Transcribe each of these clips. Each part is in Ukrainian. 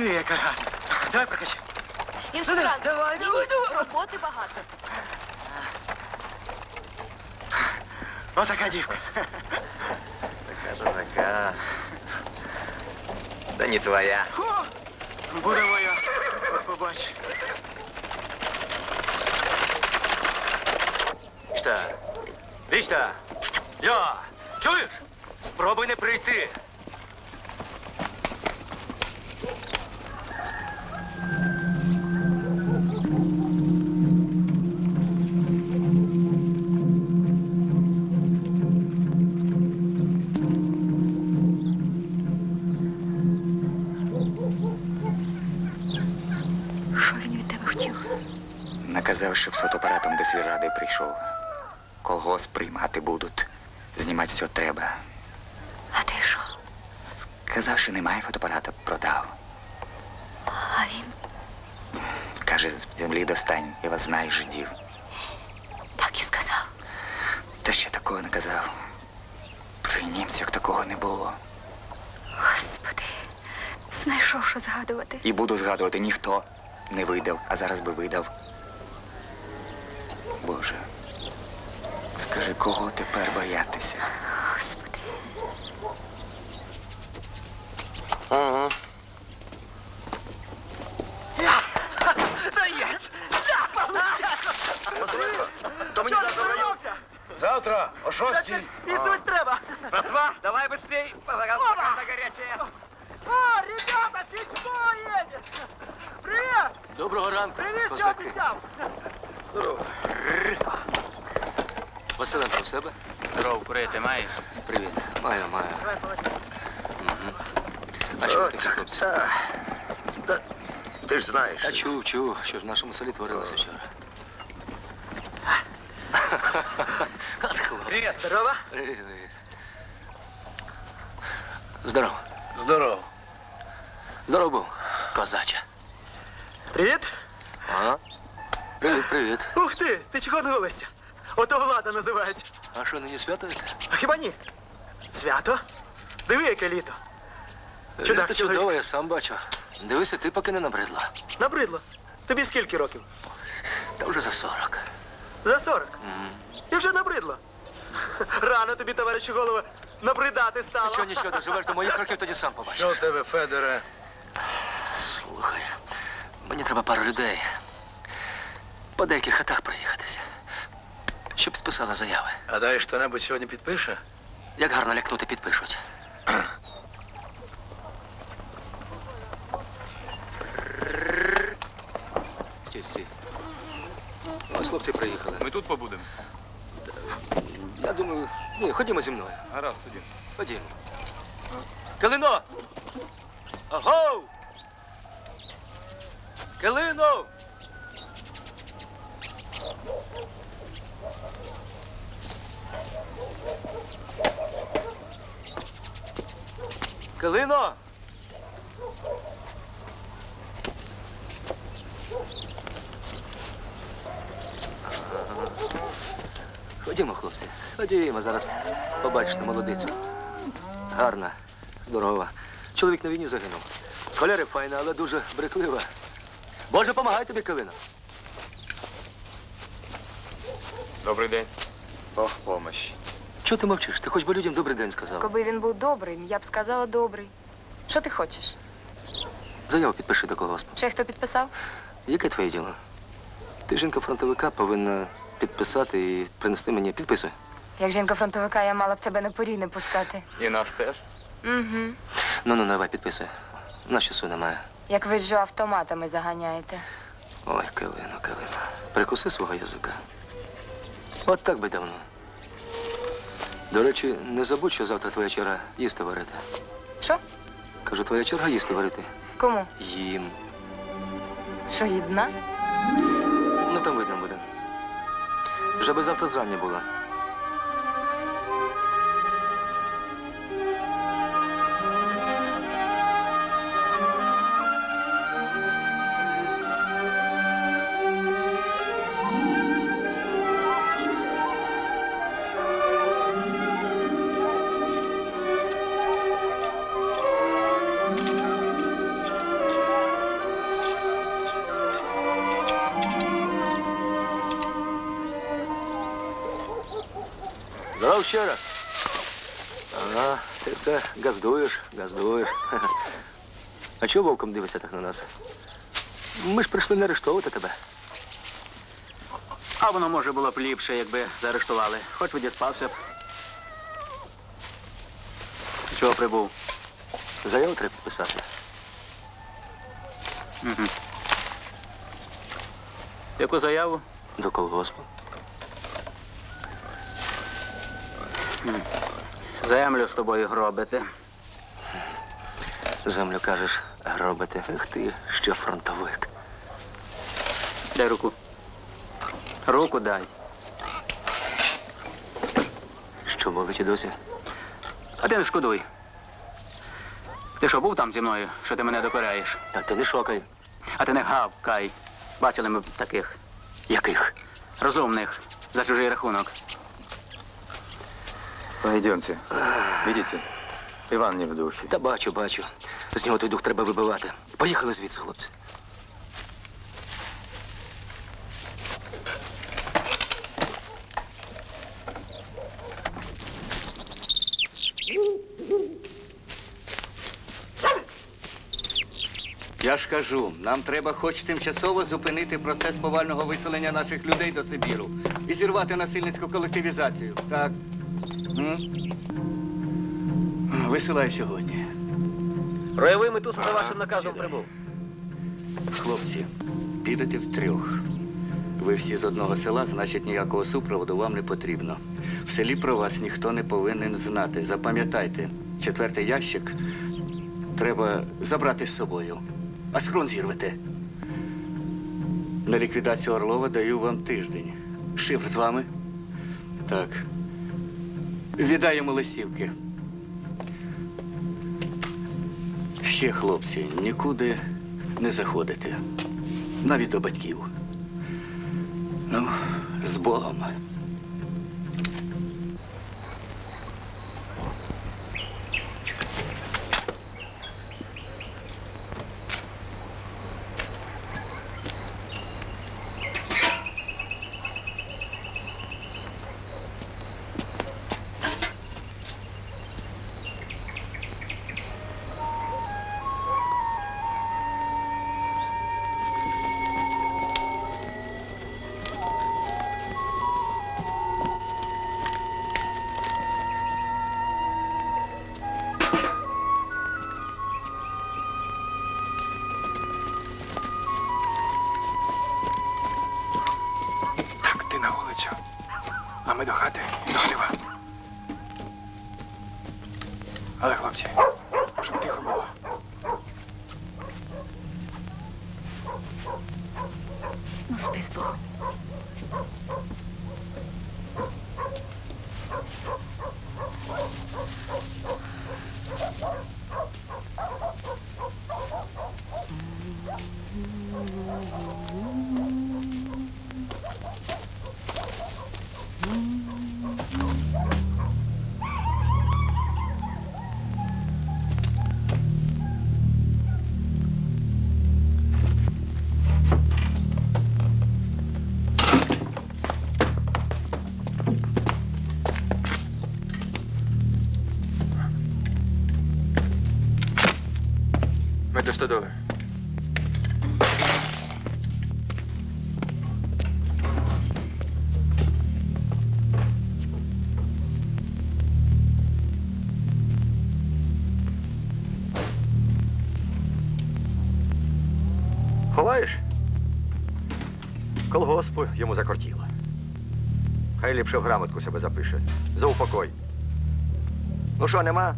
Привіт. Дякую. Ти диви, яка гарна. Давай прокачай. Іншим Ну, разом. давай, Ні, давай, ні, давай. Роботи багато. Отака дівка. Така то така. Да не твоя. Наказав, щоб з фотоапаратом до сільради прийшов. Колгосп приймати будуть. Знімати все треба. А ти що? Казав, що немає фотоапарата, продав. А він Каже, з землі достань, я вас знаю, жидів. так і сказав. Та ще такого не казав. При німцях такого не було. Господи, знайшов, що згадувати. І буду згадувати, ніхто не видав, а зараз би видав. Боже, скажи, кого тепер боятися? Господи. Стоять! Василенко, то мені завтра в район. Завтра о шостій. Списывать треба. Братва, давай быстрей. Пока горячая. О, ребята, Фічко едет! Привет! Доброго ранку, Привіт, що козаки. обіцяв! Василенко в себе? Дров курити маєш? Привіт. Маю, маю. Мгм. А що таке, хлопці? Та чув, чув, що в нашому селі творилося вчора. От хлопці. Привіт. Здорово! Привіт. Здорово. Здоров. Здорово був, козаче. Привіт! Ага. Привіт, привіт. Ух ти, ти чого дивилася? Ото влада називається. А що, нині свято яке? А хіба ні? Свято? Диви, яке літо. Чудак, Літо чоловік. я сам бачу. Дивися, ти поки не набридла. Набридло. Тобі скільки років? Та вже за сорок. За 40. І вже набридло. Рано тобі, товаришу голови, набридати стало. Нічого, нічого, доживеш до моїх років, тоді сам побачиш. Що в тебе, Федоре? Слухай, мені треба пару людей. По деяких хатах проїхатися. Щоб підписали заяви. Гадаєш, хто-небудь сьогодні підпише? Як гарно лякнути підпишуть. Стій, стій. Ось хлопці приїхали. Ми тут побудемо. Я думаю, ні, ходімо зі мною. Гаразд тоді. Ходімо. Калино! Агов! Калино! Калино! Ходімо, Ходімо, зараз побачите молодицю. Гарна, здорова. Чоловік на війні загинув. З холяри файна, але дуже бреклива. Боже, помагай тобі, Калина. Добрий день. Бог помощь. Чого ти мовчиш? Ти хоч би людям добрий день сказав. Коби він був добрим, я б сказала добрий. Що ти хочеш? Заяву підпиши до колгоспу. Ще хто підписав? Яке твоє діло? Ти жінка фронтовика повинна підписати і принести мені. Підписуй. Як жінка фронтовика, я мала б тебе на порі не пускати. І нас теж. Угу. Ну, ну, давай, підписуй. На часу немає. Як ви ж автоматами заганяєте. Ой, Калино, Калино. Прикуси свого язика. От так би давно. До речі, не забудь, що завтра твоя черга їсти варити. Що? Кажу, твоя черга їсти варити. Кому? Їм. Що їдна? Ну там видно буде. Вже би завтра зрання була. Газдуєш, газдуєш. А чого вовком дивишся так на нас? Ми ж прийшли не арештовувати тебе. А воно може було б ліпше, якби заарештували. Хоч відіспався б. Чого прибув? Заяву треба підписати. Яку заяву? До колгоспу. Землю з тобою гробити. Землю кажеш, гробити. Ах ти, що фронтовик. Дай руку. Руку дай. Що болить і досі? А ти не шкодуй. Ти що, був там зі мною, що ти мене допираєш? А ти не шокай. А ти не гавкай. Бачили ми таких Яких? розумних за чужий рахунок. Пойдемте. Видите? Иван не в духе. Та бачу, бачу. З нього той дух треба вибивати. Поїхали звідси, хлопці. Я ж кажу, нам треба хоч тимчасово зупинити процес повального виселення наших людей до Сибіру і зірвати насильницьку колективізацію. Так. М? Висилай сьогодні. Роєвий Метуса за вашим наказом прибув. Хлопці, підете втрьох. Ви всі з одного села, значить ніякого супроводу вам не потрібно. В селі про вас ніхто не повинен знати. Запам'ятайте, четвертий ящик треба забрати з собою. А схрон зірвете. На ліквідацію Орлова даю вам тиждень. Шифр з вами? Так. Віддаємо листівки. Ще, хлопці, нікуди не заходите. Навіть до батьків. Ну, з Богом. Ми до стодоли. Ховаєш? Колгоспу йому закортіло. Хай ліпше в грамотку себе запише. За упокой. Ну що, нема?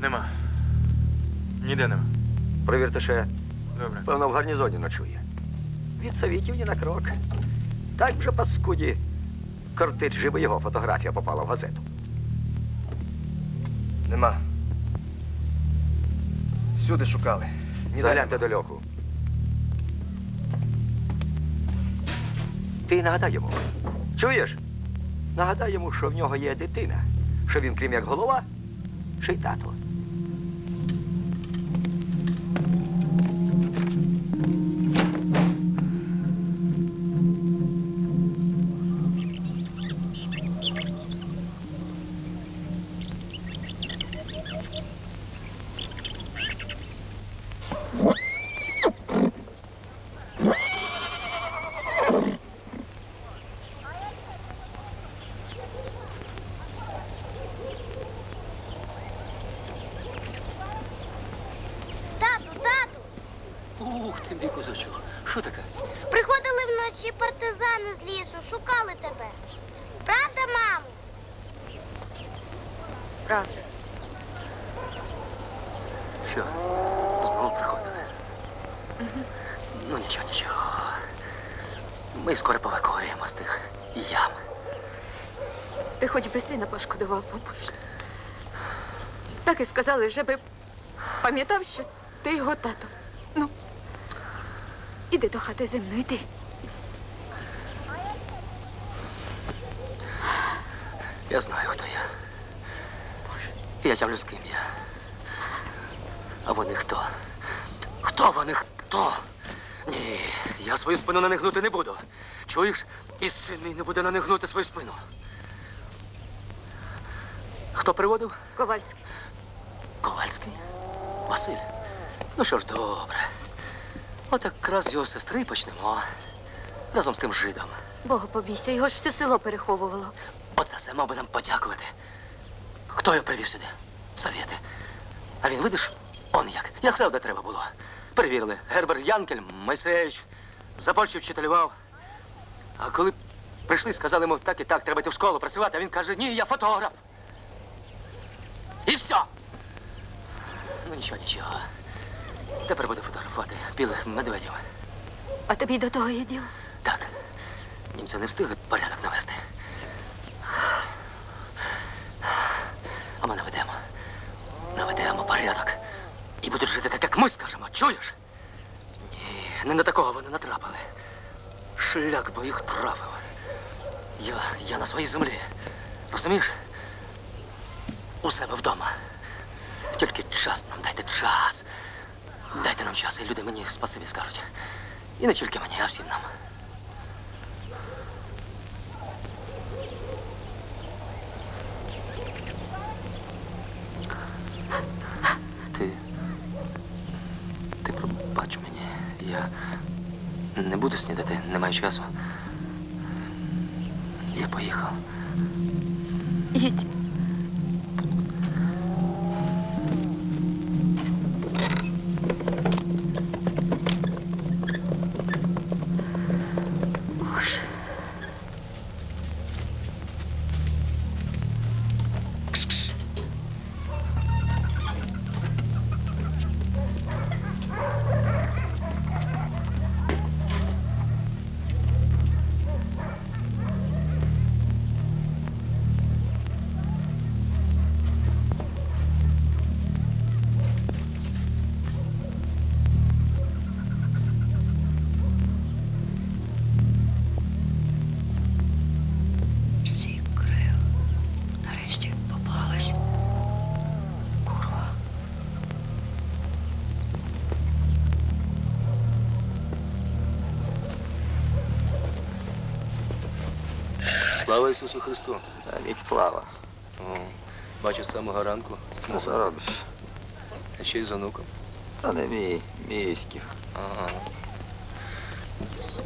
Нема. Ніде нема. Провірте ще. Добре. Певно, в гарнізоні ночує. Від совітів ні на крок. Так вже паскуді. Кортить, живо його фотографія попала в газету. Нема. Всюди шукали. Ніде Загляньте до льоху. Ти нагадай йому. Чуєш? Нагадай йому, що в нього є дитина, що він, крім як голова, ще й тато. І щоб пам'ятав, що ти його тато. Ну, іди до хати зі мною, йди. Я знаю, хто я. Я тямлю, з ким я. А вони хто? Хто вони? Хто? Ні, я свою спину на них гнути не буду. Чуєш? І син мій не буде на них гнути свою спину. Хто приводив? Ковальський? Василь. Ну що ж, добре. От якраз його сестри почнемо. Разом з тим жидом. Бога побійся, його ж все село переховувало. Оце все мав би нам подякувати. Хто його привів сюди? Совєти. А він, видиш, он як. Як де треба було. Перевірили. Герберт Янкель, Мойсеєвич, за вчителював. А коли прийшли, сказали йому, так і так, треба йти в школу працювати, а він каже, ні, я фотограф. І все. Ну нічого, нічого. Тепер буду фотографувати білих медведів. А тобі до того є діло? Так. Німці не встигли порядок навести. А ми наведемо. Наведемо порядок. І будуть жити так, як ми скажемо. Чуєш? Ні, не на такого вони натрапили. Шлях би їх трафив. Я, я на своїй землі. Розумієш? У себе вдома. Тільки час нам дайте час. Дайте нам час, і люди мені спасибі скажуть. І не тільки мені, а всім нам. Ти. Ти пробач мені. Я не буду снідати, не маю часу. Я поїхав. Їдь. Слава Ісусу Христу! Вік слава. Бачу з самого ранку. Що Смуга. робиш? А ще й з онуком. Та не мій, міськів. Ага.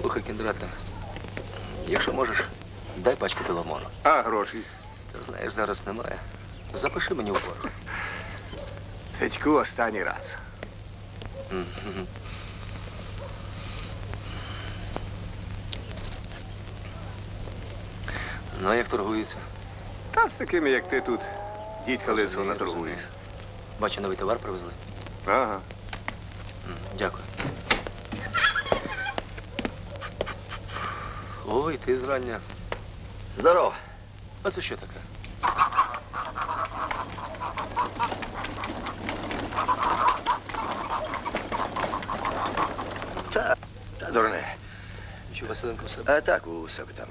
Слухай, кіндрате, якщо можеш, дай пачку біломону. А гроші? Ти знаєш, зараз немає. Запиши мені в борг. Федьку останній раз. Мгм. Ну, а як торгується? Та з такими, як ти тут, дідька лисого Розумію, наторгуєш. Бачу, новий товар привезли. Ага. Дякую. Ой, ти зрання. Здорово. А це що таке? Та, та дурне. Чи Василенко в себе? А так у себе там.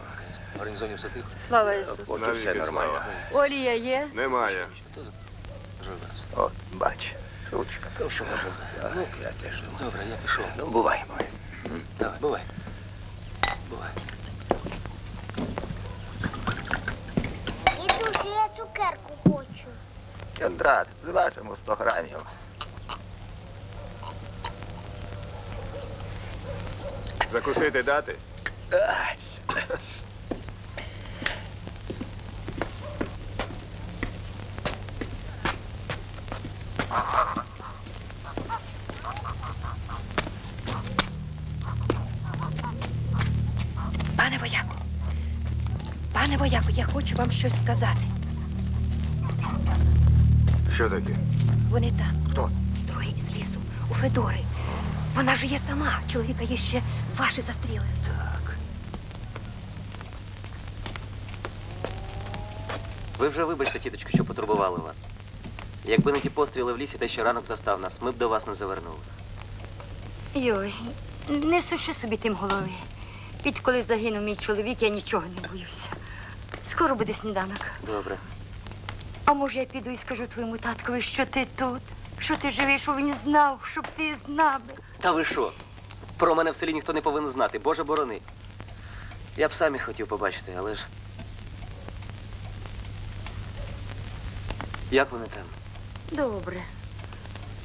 В гарнізоні все тихо? Слава Ісусу. Поки Навіки все нормально. слава. Олія є? Немає. От, бач, сучка. То що? Ну, Я теж думаю. добре, я пішов. Ну, бувай. Давай, бувай. Бувай. Дідусь, я цукерку хочу. Кендрат, зважимо 100 грамів. Закусити дати? Ай, вояку. Пане вояку, я хочу вам щось сказати. Що таке? Вони там. Хто? Троє із лісу, у Федори. Вона ж є сама. Чоловіка є ще ваші застріли. Так. Ви вже вибачте, тіточку, що потурбували вас. Якби не ті постріли в лісі, та ще ранок застав нас, ми б до вас не завернули. Йой, не суши собі тим голови. Відколи загинув мій чоловік, я нічого не боюся. Скоро буде сніданок. Добре. А може я піду і скажу твоєму таткові, що ти тут, що ти живий, що він знав, щоб ти з нами. Та ви що? Про мене в селі ніхто не повинен знати. Боже борони. Я б самі хотів побачити, але ж. Як вони там? Добре.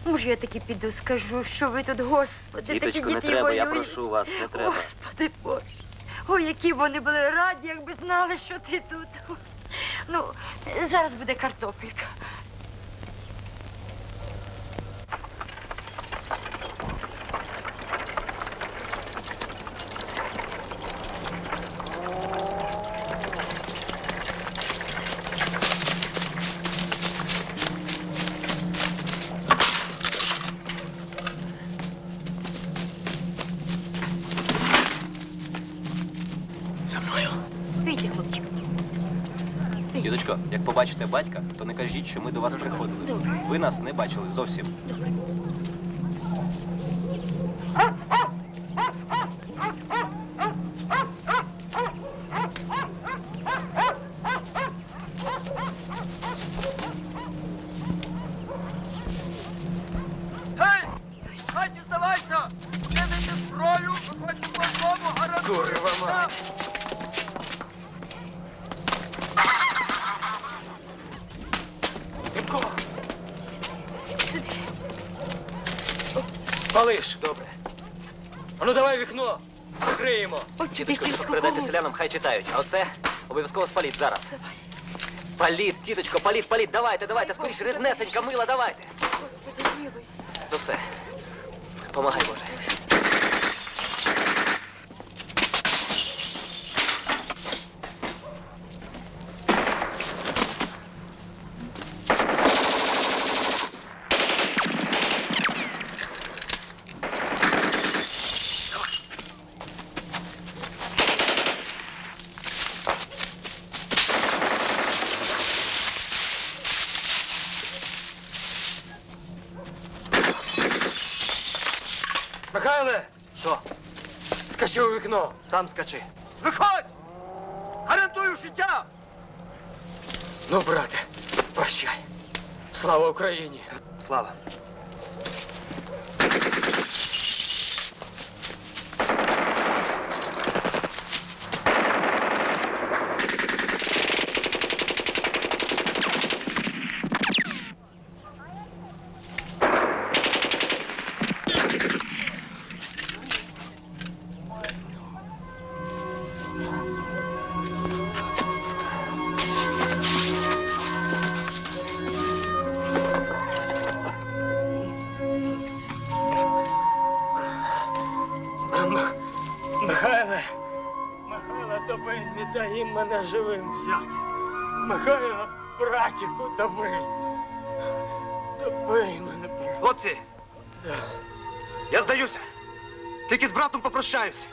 Може, я таки піду, скажу, що ви тут, господи, такі Тіточко, не діти треба, я прошу вас, не треба. Господи Боже. Ой, які б вони були раді, якби знали, що ти тут. Ну, зараз буде картопелька. За мною. Вийди, хлопчик. Побачите батька, то не кажіть, що ми до вас приходили. Ви нас не бачили зовсім. От Тіточко, передайте селянам, хай читають. А оце обов'язково спаліть зараз. Паліт, тіточко, паліт, паліт, давайте, давайте, скоріше, ріднесенька, мила, давайте. Господи. Ну все. Помагай, Боже. Михайле! Що? Скачи у вікно. Сам скачи. Виходь! Гарантую життя! Ну, брате, прощай. Слава Україні! Слава. Тільки з братом попрощаюсь.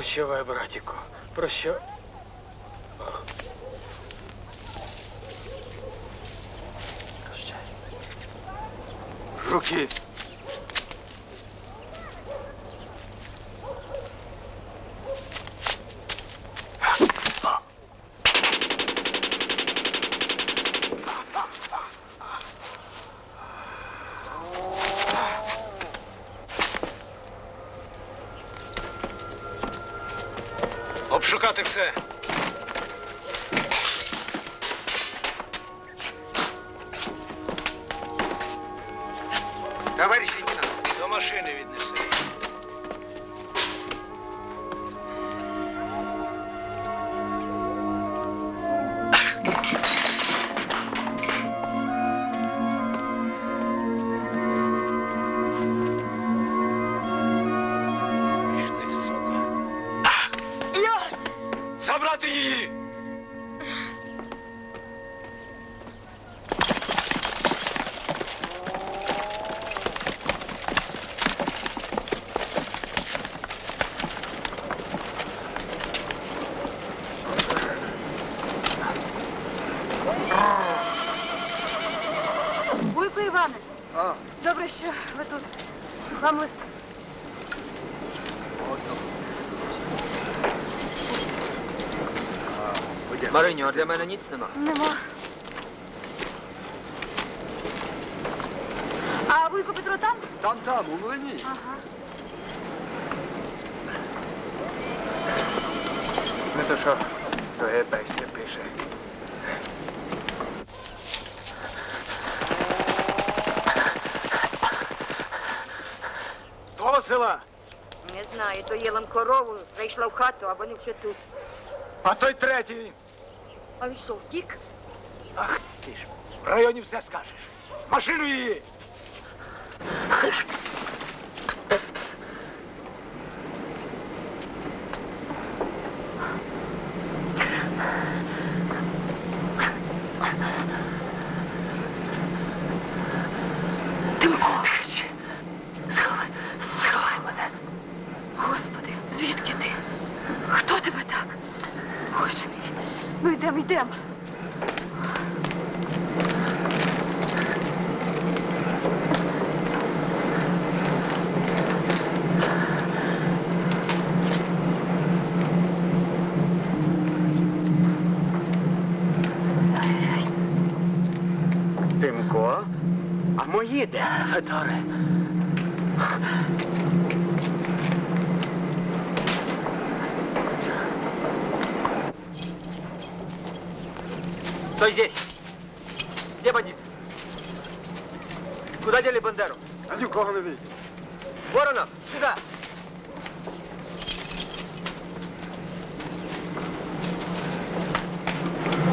Прощавай, братику. прощавай. А для мене ніц нема. Нема. А Вуйко Петро там? там, там, у млині. Ага. Не то що, то гепестя пише. З твого села, Не знаю, то їлам корову, зайшла в хату, а вони вже тут. а той третій. А він що, втік? Ах ти ж, в районі все скажеш. Машину її! Тимко! Сховай, сховай мене. Господи, звідки ти? Хто тебе так? Боже мій. Ну йдемо, йдемо. Тимко, а мої де, Федоре? Стой здесь. Где бандит? Куда дели Бандеру? А кого не видно. Воронов, сюда!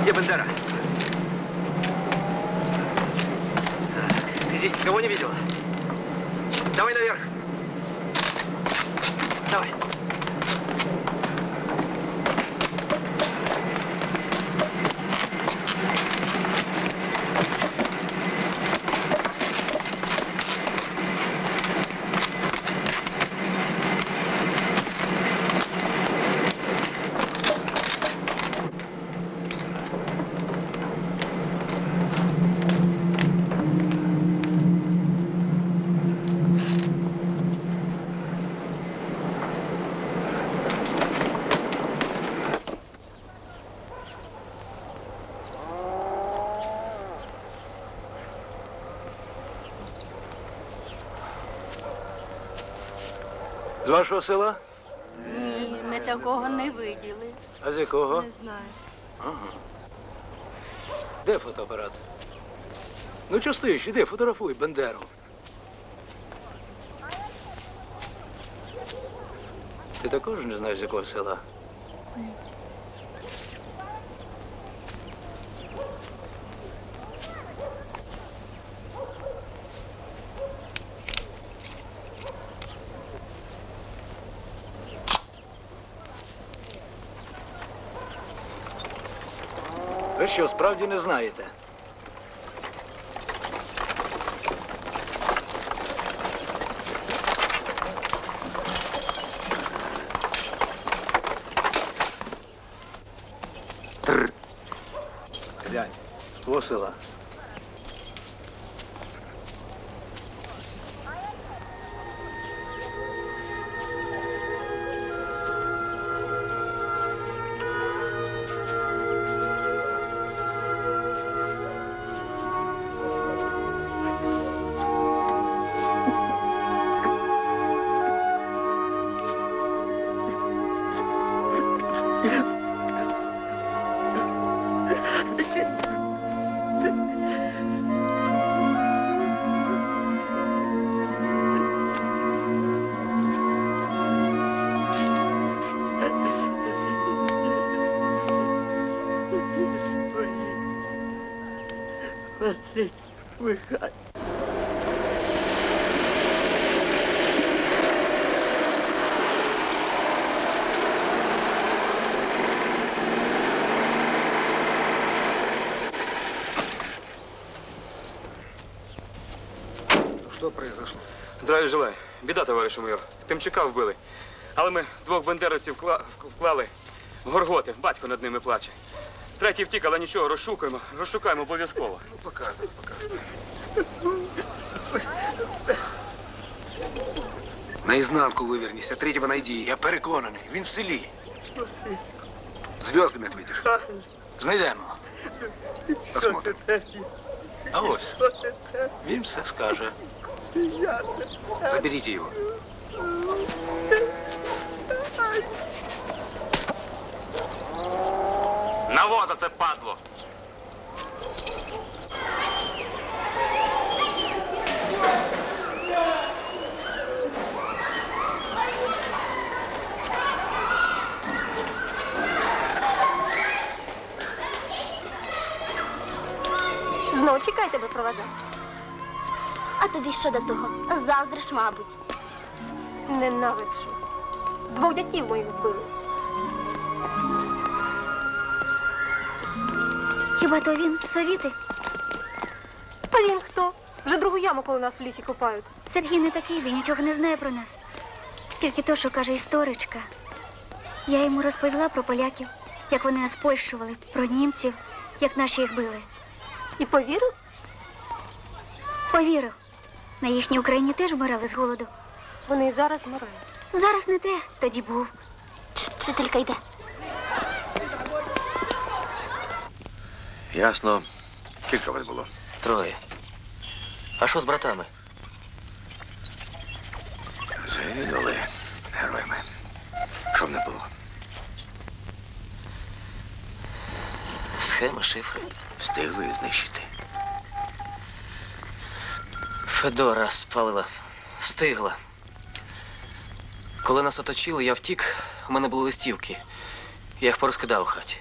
Где Бандера? Так, Ты здесь никого не видела? Давай наверх. Давай. З вашого села? Ні, ми такого не виділи. А з якого? Не знаю. Ага. Де фотоапарат? Ну, що стоїш, іди, фотографуй Бендеру. Ти також не знаєш, з якого села? Що, справді не знаєте? Глянь, з твого села. Здравия желаю. Біда, товаришу майор. Тимчука вбили. Але ми двох бандеровців вкла- вклали в горготи. Батько над ними плаче. Третій втік, але нічого, розшукаємо. Розшукаємо обов'язково. Ну, показуй, показуй. Наизнанку вывернись, а третьего найди. Я переконаний, він в селі. Звездами ответишь. Знайдемо. Посмотрим. А ось. Він все скаже. Заберите його. На воза це падло! Знов чекай тебе проважати. А тобі що до того? Заздриш, мабуть. Ненавиджу. Двох дядьків моїх вбили. Хіба то він совіти? А він хто? Вже другу яму, коли нас в лісі копають. Сергій не такий, він нічого не знає про нас. Тільки то, що каже історичка. Я йому розповіла про поляків, як вони нас польщували, про німців, як наші їх били. І повірив? Повірив. На їхній Україні теж вмирали з голоду. Вони і зараз вмирають. Зараз не те, тоді був. Вчителька йде. Ясно. Кілька вас було. Троє. А що з братами? Загинули героями. Щоб не було. Схема, шифри. Встигли знищити. Федора спалила. Встигла. Коли нас оточили, я втік, у мене були листівки. Я їх порозкидав у хаті.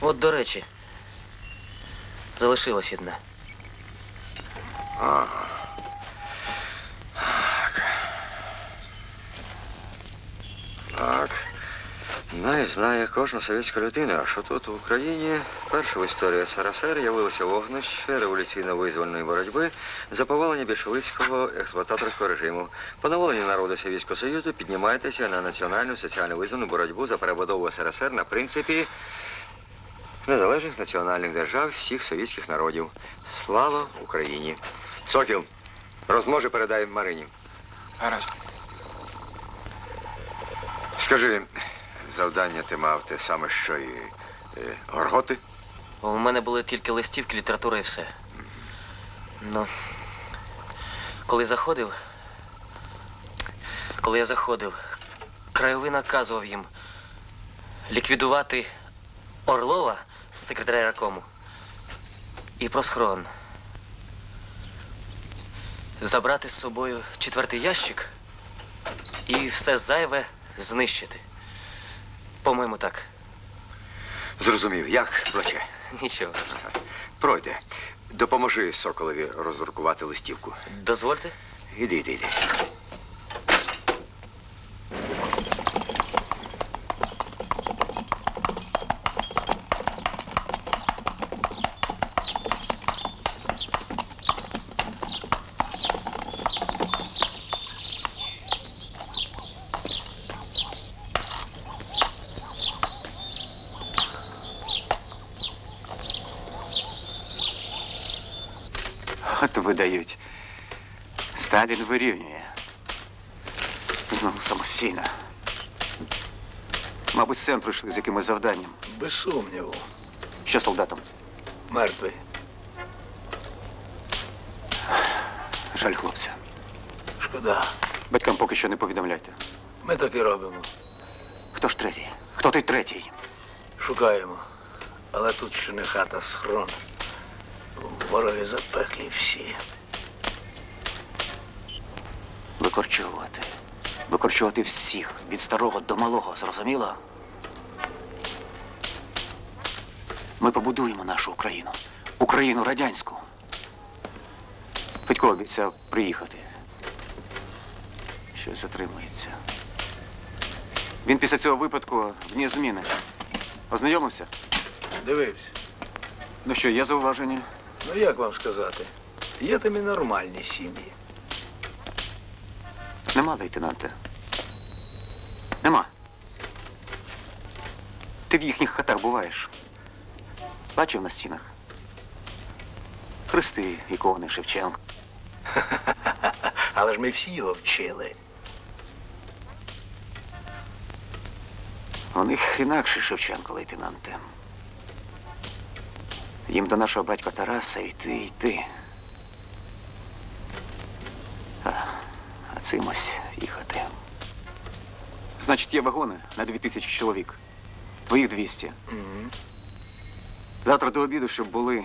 От, до речі, залишилась одна. Ага. Так. Знає, знає кожна совєтська людина, що тут в Україні перше в історії СРСР явилося вогнище революційно-визвольної боротьби за повалення більшовицького експлуататорського режиму. Поневолені народу Совєтського Союзу піднімайтеся на національну соціально-визвольну боротьбу за перебудову СРСР на принципі незалежних національних держав всіх совєтських народів. Слава Україні! Сокіл, розможе передай Марині. Гаразд. Скажи, завдання ти мав те саме, що і е, горготи? У мене були тільки листівки, література і все. Ну, коли заходив, коли я заходив, краєвий наказував їм ліквідувати Орлова з секретаря ракому і про схрон. Забрати з собою четвертий ящик і все зайве знищити. По-моєму, так. Зрозумів, як плаче? Нічого. Пройде. Допоможи Соколові роздрукувати листівку. Дозвольте. Іди, іди, іди. От видають. Сталін вирівнює. Знову самостійно. Мабуть, з центру йшли з якимось завданням. Без сумніву. Що солдатам? Мертвий. Жаль хлопця. Шкода. Батькам поки що не повідомляйте. Ми так і робимо. Хто ж третій? Хто той третій? Шукаємо. Але тут ще не хата, схрон. Вороги запеклі всі. Викорчовувати. Викорчовувати всіх, від старого до малого, зрозуміло? Ми побудуємо нашу Україну. Україну радянську. Федько обіцяв приїхати. Щось затримується. Він після цього випадку вні зміни. Ознайомився? Дивився. Ну що, є зауваження? Ну як вам сказати? Є там і нормальні сім'ї. Нема, лейтенанте. Нема. Ти в їхніх хатах буваєш. Бачив на стінах. Хрести, ікони, Шевченко. Але ж ми всі його вчили. У них інакше Шевченко, лейтенанте. Їм до нашого батька Тараса йти, йти. А, а їхати. Значить, є вагони на дві тисячі чоловік. Твоїх 200. Завтра до обіду, щоб були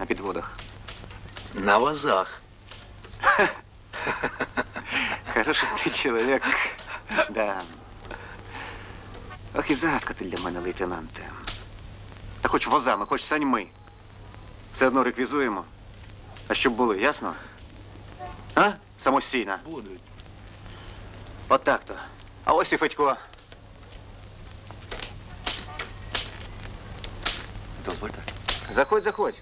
на підводах. На вазах. Хороший ти чоловік. Да. Ох, і загадка ти для мене, лейтенанте. Та хоч возами, хоч саньми. Все одно реквізуємо. А щоб були, ясно? А? Самостійно. Будуть. От так-то. А ось і Федько. Дозвольте. Заходь, заходь.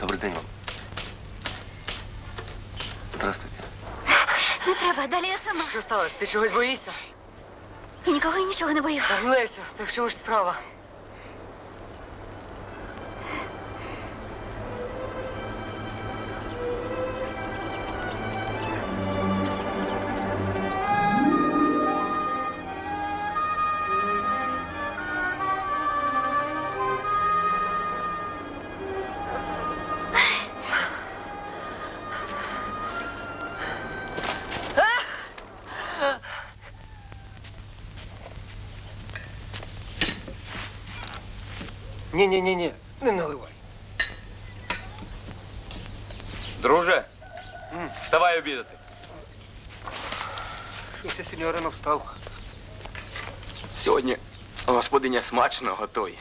Добрий день вам. Здравствуйте. Не треба, далі я сама. Що сталося? Ти чогось боїшся? Я нікого і нічого не боюся. Леся, так в чому ж справа? Смачно готує.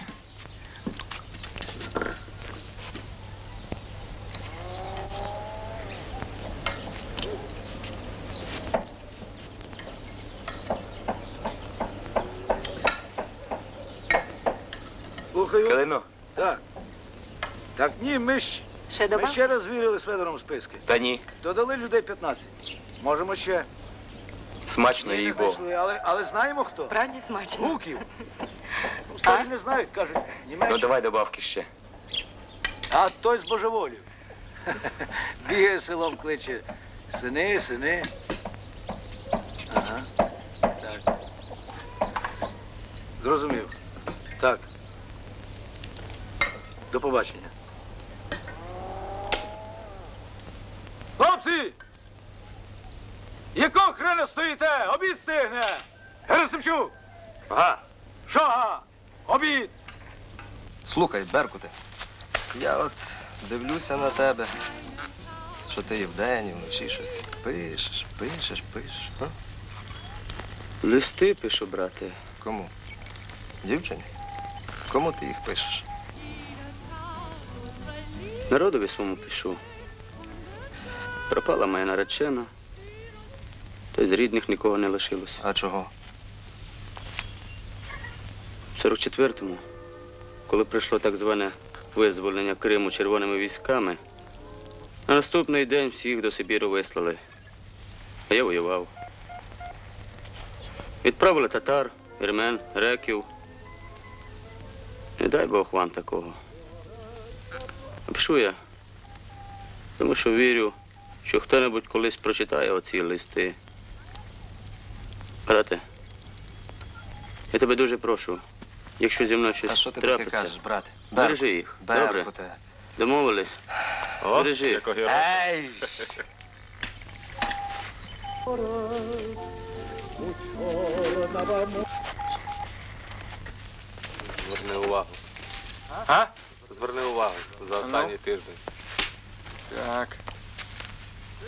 Слухаю. Калино, Так. Так ні, ми ж Ще ми добав? ще раз звірили з Федором списки. та ні, Додали людей 15. Можемо ще. смачно Ні, їй не Богу. знайшли, але, але знаємо хто. Справді смачно. Гуків. Старі не знають, кажуть, Ну давай добавки ще. А той з божеволів. Бігає селом кличе. Сини, сини. Ага. Так. Зрозумів. Так. До побачення. Хлопці! Якого хрена стоїте? Обід стигне! Герасимчук! Ага. Що га? Обід! Слухай, Беркуте, я от дивлюся на тебе, що ти і вдень, і вночі щось пишеш, пишеш, пишеш. А? Листи пишу, брате. Кому? Дівчині? Кому ти їх пишеш? Народові своєму пишу. Пропала моя наречена. Та з рідних нікого не лишилося. А чого? В 44-му, коли прийшло так зване визволення Криму червоними військами, на наступний день всіх до Сибіру вислали. А я воював. Відправили татар, вірмен, греків. Не дай Бог вам такого. Пишу я, тому що вірю, що хто-небудь колись прочитає оці листи. Брате, я тебе дуже прошу, якщо зі мною щось А що ти таке трапиться, кажеш, брате? бережи їх. Добре? Беркуте. Домовились? Бережи. Ей! Зверни увагу. А? Зверни увагу за останній тиждень. Так.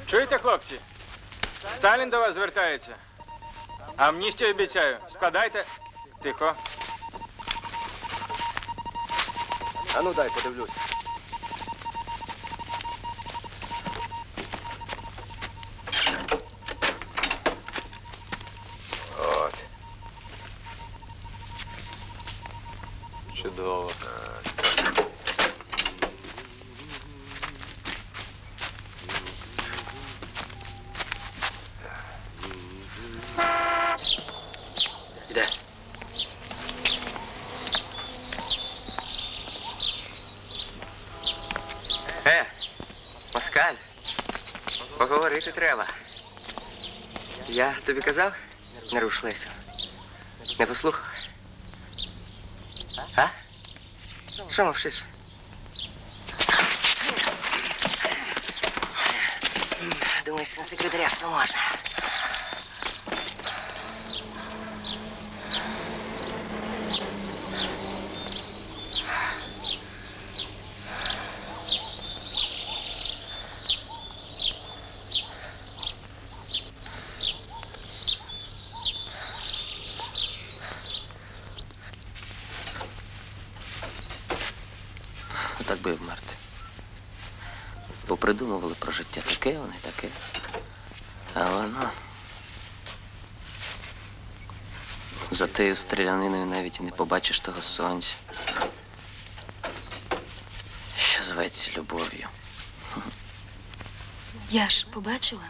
Чуєте, хлопці? Сталін до вас звертається. Амністію обіцяю. Складайте. Тихо. А ну дай подивлюсь. Тобі казав, не руш Лесю. Не послухав. А? Що мовчиш? Думаєш, на секретаря все можна. Попридумували про життя таке, воно і таке. А воно. За тею стріляниною навіть і не побачиш того сонця. Що зветься любов'ю. Я ж побачила.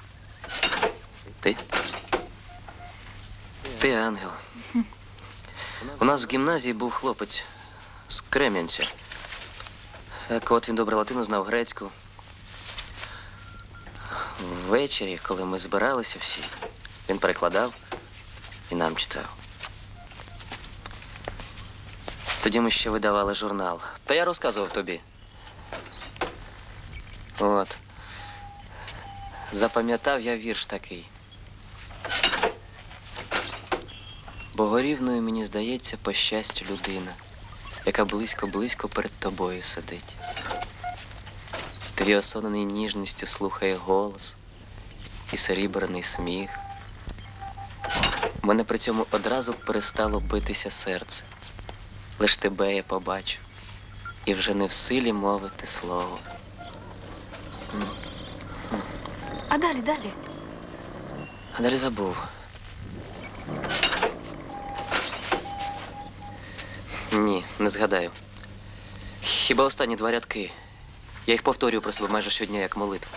Ти? Ти ангел. У нас в гімназії був хлопець з Крем'янця. Так от він добре латину знав грецьку. Ввечері, коли ми збиралися всі, він перекладав і нам читав. Тоді ми ще видавали журнал. Та я розказував тобі. От. Запам'ятав я вірш такий. Богорівною мені здається по щастю людина, яка близько-близько перед тобою сидить. Твій осонений ніжністю слухає голос і серібряний сміх. Мене при цьому одразу перестало битися серце. Лиш тебе я побачу, і вже не в силі мовити слово. А далі, далі. А далі забув. Ні, не згадаю. Хіба останні два рядки. Я їх повторюю про себе майже щодня як молитву.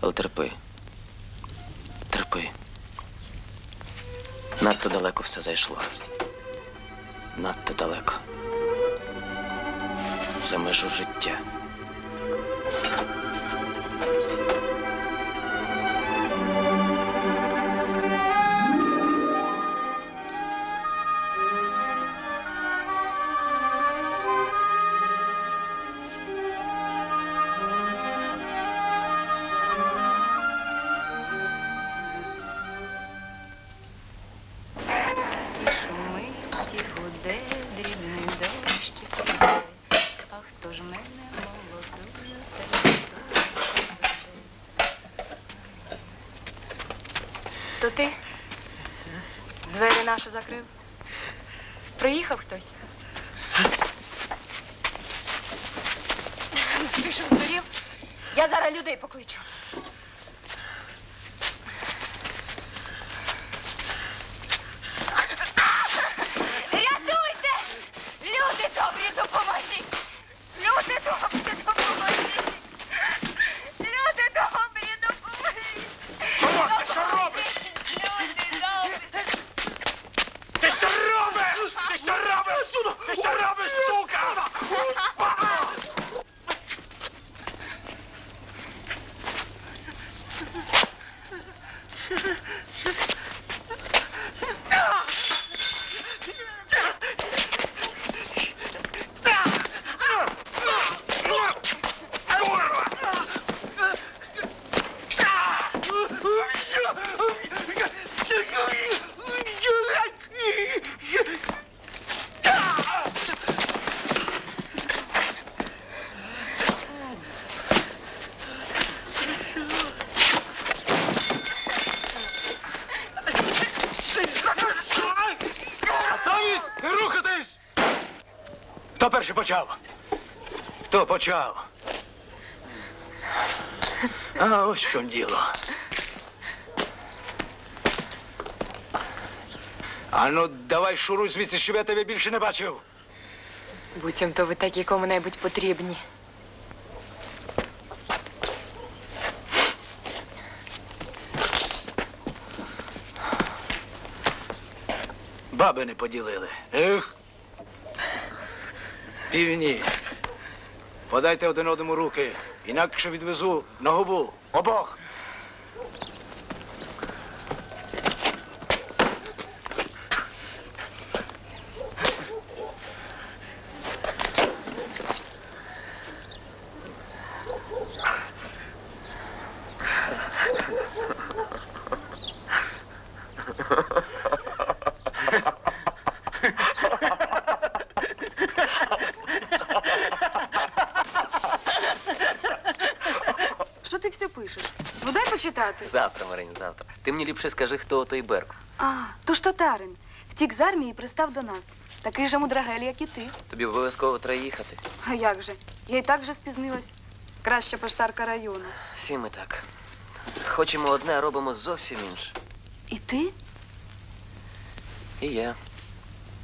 Але терпи. Терпи. Надто далеко все зайшло. Надто далеко. За межу життя. Нашу закрив? Приїхав хтось? Ти що здурів? Я зараз людей покличу. Рятуйте! Люди добрі, допоможіть! Люди добрі, допоможіть! Люди добрі, допоможіть! Що ти що робиш? Люди добрі! Ти що робиш? Ти що робиш? Ти що робиш, сука? ще почав. То почав. А ось в чому діло. А ну, давай шуруй звідси, щоб я тебе більше не бачив. Буцімто ви такі кому-небудь потрібні. Баби не поділили. Ех. Півні. Подайте один одному руки, інакше відвезу на губу. Обох. Що ти все пишеш? Ну дай почитати. Завтра, Марині, завтра. Ти мені ліпше скажи, хто той Беркут. А, то ж татарин. Втік з армії і пристав до нас. Такий же мудрагель, як і ти. Тобі обов'язково треба їхати. А як же? Я і так вже спізнилась. Краща поштарка району. Всі ми так. Хочемо одне, а робимо зовсім інше. І ти? І я.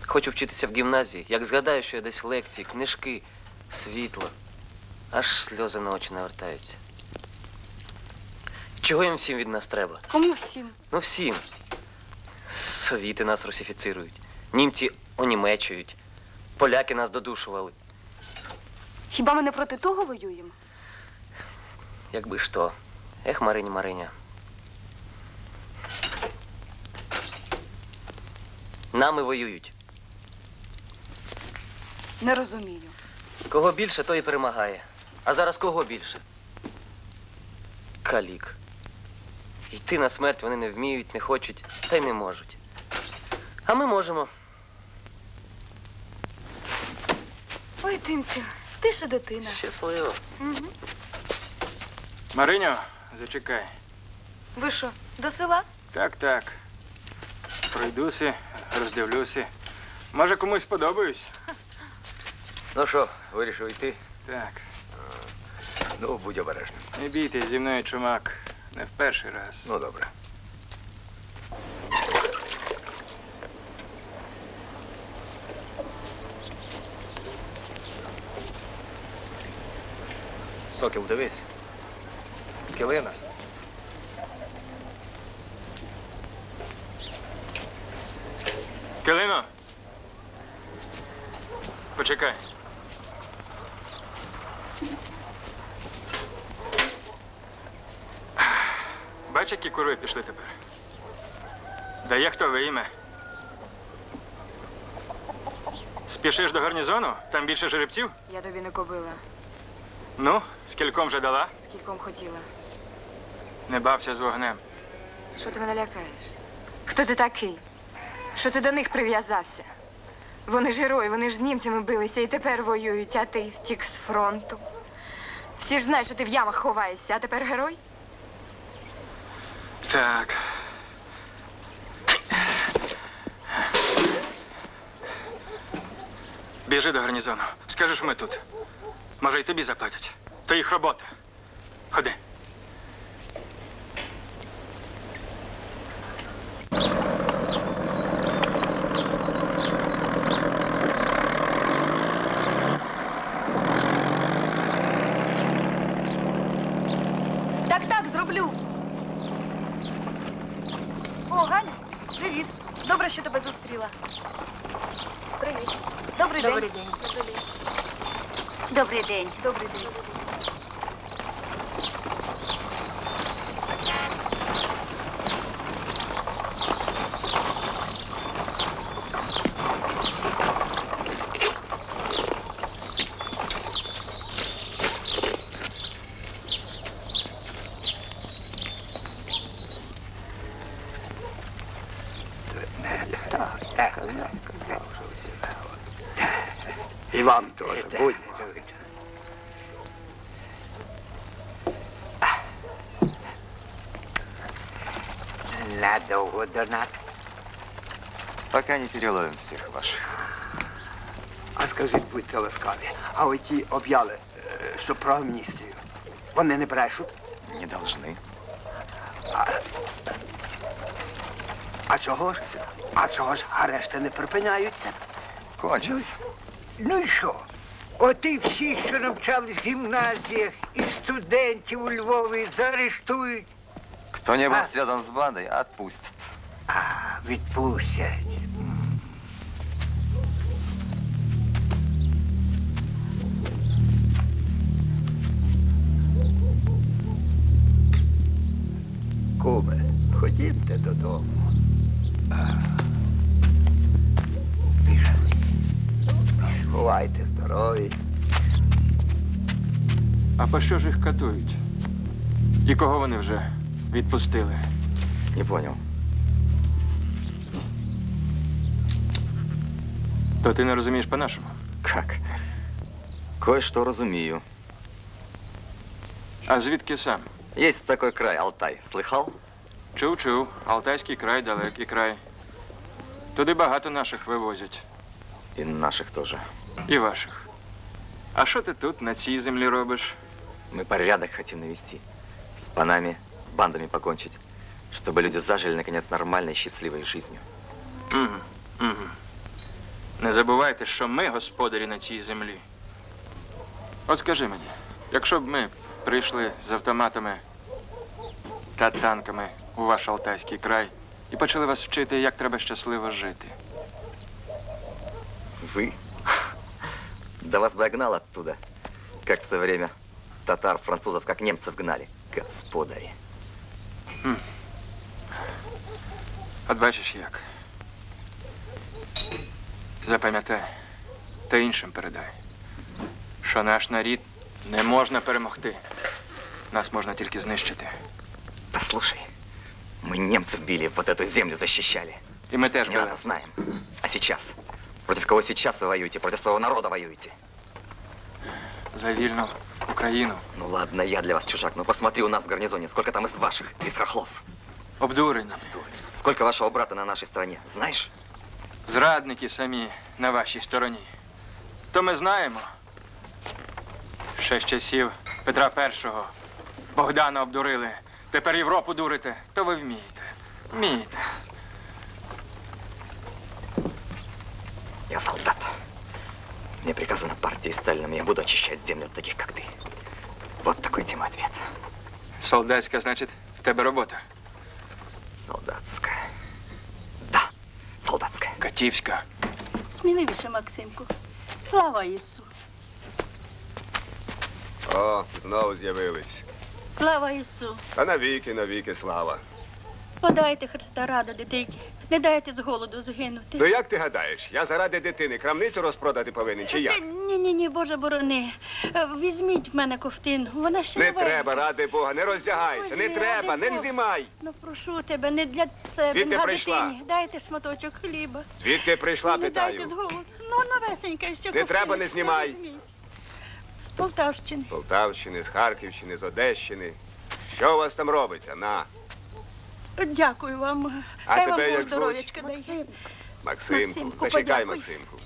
Хочу вчитися в гімназії. Як згадаю, що я десь лекції, книжки, світло. Аж сльози на очі навертаються. Чого їм всім від нас треба? Кому всім? Ну всім. Совіти нас русифіцирують. Німці онімечують. Поляки нас додушували. Хіба ми не проти того воюємо? Якби ж то. Ех, Мариня, Мариня. Нами воюють. Не розумію. Кого більше, той і перемагає. А зараз кого більше? Калік. Йти на смерть вони не вміють, не хочуть, та й не можуть. А ми можемо. Ой, Тимцю, ти ще дитина. Щасливо. Угу. Мариню, зачекай. Ви що, до села? Так, так. Пройдуся, роздивлюся. Може, комусь сподобаюсь? Ну що, вирішив йти? Так. Ну, будь обережним. Не бійтесь зі мною, чумак. Не в перший раз. Ну, добре. Сокіл, дивись. Килина. Килино. Почекай. Бач, які кури пішли тепер. Дає хто ім'я. Спішиш до гарнізону? Там більше жеребців? Я тобі не кобила. Ну, скільком вже дала? Скільком хотіла. Не бався з вогнем. Що ти мене лякаєш? Хто ти такий? Що ти до них прив'язався? Вони ж герої, вони ж з німцями билися і тепер воюють, а ти втік з фронту. Всі ж знають, що ти в ямах ховаєшся, а тепер герой? Так. Біжи до гарнізону. Скажеш, ми тут. Може, і тобі заплатять. То їх робота. Ходи. Так, так, зроблю. О, Галя, привіт. Добре, що тебе зустріла. Привіт. Добрий, Добрий день. Добрий день. Добрий день. І вам теж, будьмо. Надовго до. Пока не переловим всех ваших. А Скажіть, будьте ласкаві, а оті об'яли, е, що про амністію, вони не брешуть? Не должны. А, а чого ж? А чого ж арешти не припиняються? Кончиться. Ну і що? От і всі, що навчались в гімназіях, і студентів у Львові заарештують, Кто не был А. связан с бандой, отпустят. Відпустять. Куме, ходімте додому. Пішли. Бувайте здорові. А по що ж їх катують? І кого вони вже відпустили? Не понял. То ти не розумієш по-нашому? Как? Кое-что разумею. А звідки сам? Есть такой край, Алтай. Слыхал? Чув, чув. Алтайський край, далекий край. Туди багато наших вивозять. И наших тоже. І ваших. А що ти тут на цій землі робиш? Мы порядок хотим навести. С панами, бандами покончить. Чтобы люди зажили, наконец, нормальной, счастливой жизнью. Угу, угу. Не забувайте, що ми господарі на цій землі. От скажи мені, якщо б ми прийшли з автоматами та танками у ваш Алтайський край і почали вас вчити, як треба щасливо жити. Вы? Да вас бы я гнал оттуда. Как в свое время татар, французов, как немцев гнали. Господари. От бачиш як. Запам'ятай та іншим передай, що наш нарід не можна перемогти. Нас можна тільки знищити. Послушай, мы немцев били, вот эту землю защищали. И мы тоже Не были. надо, знаем. А сейчас? Против кого сейчас вы воюете? Против своего народа воюете? За вільну Україну. Ну ладно, я для вас чужак, но посмотри у нас в гарнизоне, сколько там из ваших, из хохлов. Обдурені. Сколько вашего брата на нашей стороне, знаешь? Зрадники самі на вашій стороні. То ми знаємо. Ще з часів Петра І. Богдана обдурили. Тепер Європу дурите. То ви вмієте. Вмієте. Я солдат. Мне приказано партией Сталином, я буду очищать землю от таких, как ты. Вот такой тебе ответ. Солдатська, значить, в тебе робота. Солдатская. Да. Катівська. Сміливіше, Максимку. Слава Ісу! О, знову з'явились. Слава Ісу! Та навіки, навіки слава. Подайте Христа рада, дитині. Не дайте з голоду згинути. Ну як ти гадаєш, я заради дитини крамницю розпродати повинен, чи як? Ні, ні, ні, Боже борони. Е, Візьміть в мене ковтину. Вона ще Не треба, ради Бога, не роздягайся, не Боже, треба, ради не Бога. знімай. Ну прошу тебе, не для себе, Звідки прийшла? дитині. Дайте шматочок хліба. Звідки прийшла, не дайте з питаю. голоду. Ну, новесенька, ще Не треба, ковтину. не знімай. візьміть. З Полтавщини. З Полтавщини, з Харківщини, з Одещини. Що у вас там робиться? На, Дякую вам. А Хай тебе вам як здоров'ячка дає. Максимку, Максимку, зачекай, подякуй. Максимку.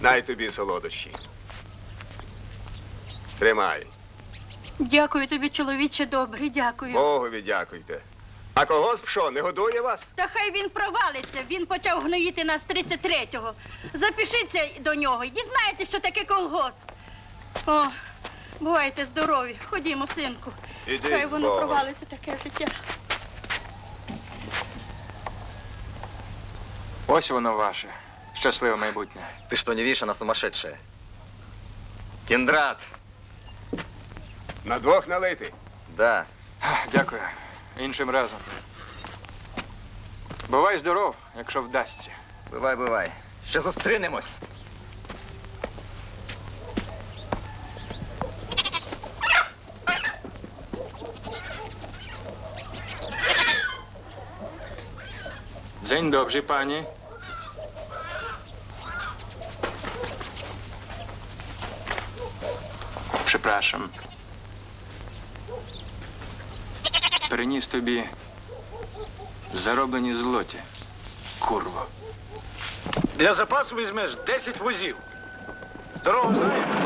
Най тобі солодощі. Тримай. Дякую тобі, чоловіче добрий, дякую. Богові дякуйте. А колгосп що, не годує вас? Та хай він провалиться. Він почав гноїти нас 33-го. Запишіться до нього і дізнаєтесь, що таке колгосп. О, бувайте здорові. Ходімо, синку. Іди хай з воно Богом. провалиться таке життя. Ось воно ваше. Щасливе майбутнє. Ты что, не видишь, она сумасшедшая? Кендрат! На двох налити. Да. Дякую. Іншим разом. Бувай здоров, якщо вдасться. Бувай, бувай. Ще зустрінемось. Dzień dobry, panie. Przepraszam. Приніс тобі зароблені злоті. курва. Для запасу візьмеш 10 возів. Дорогу знаєш?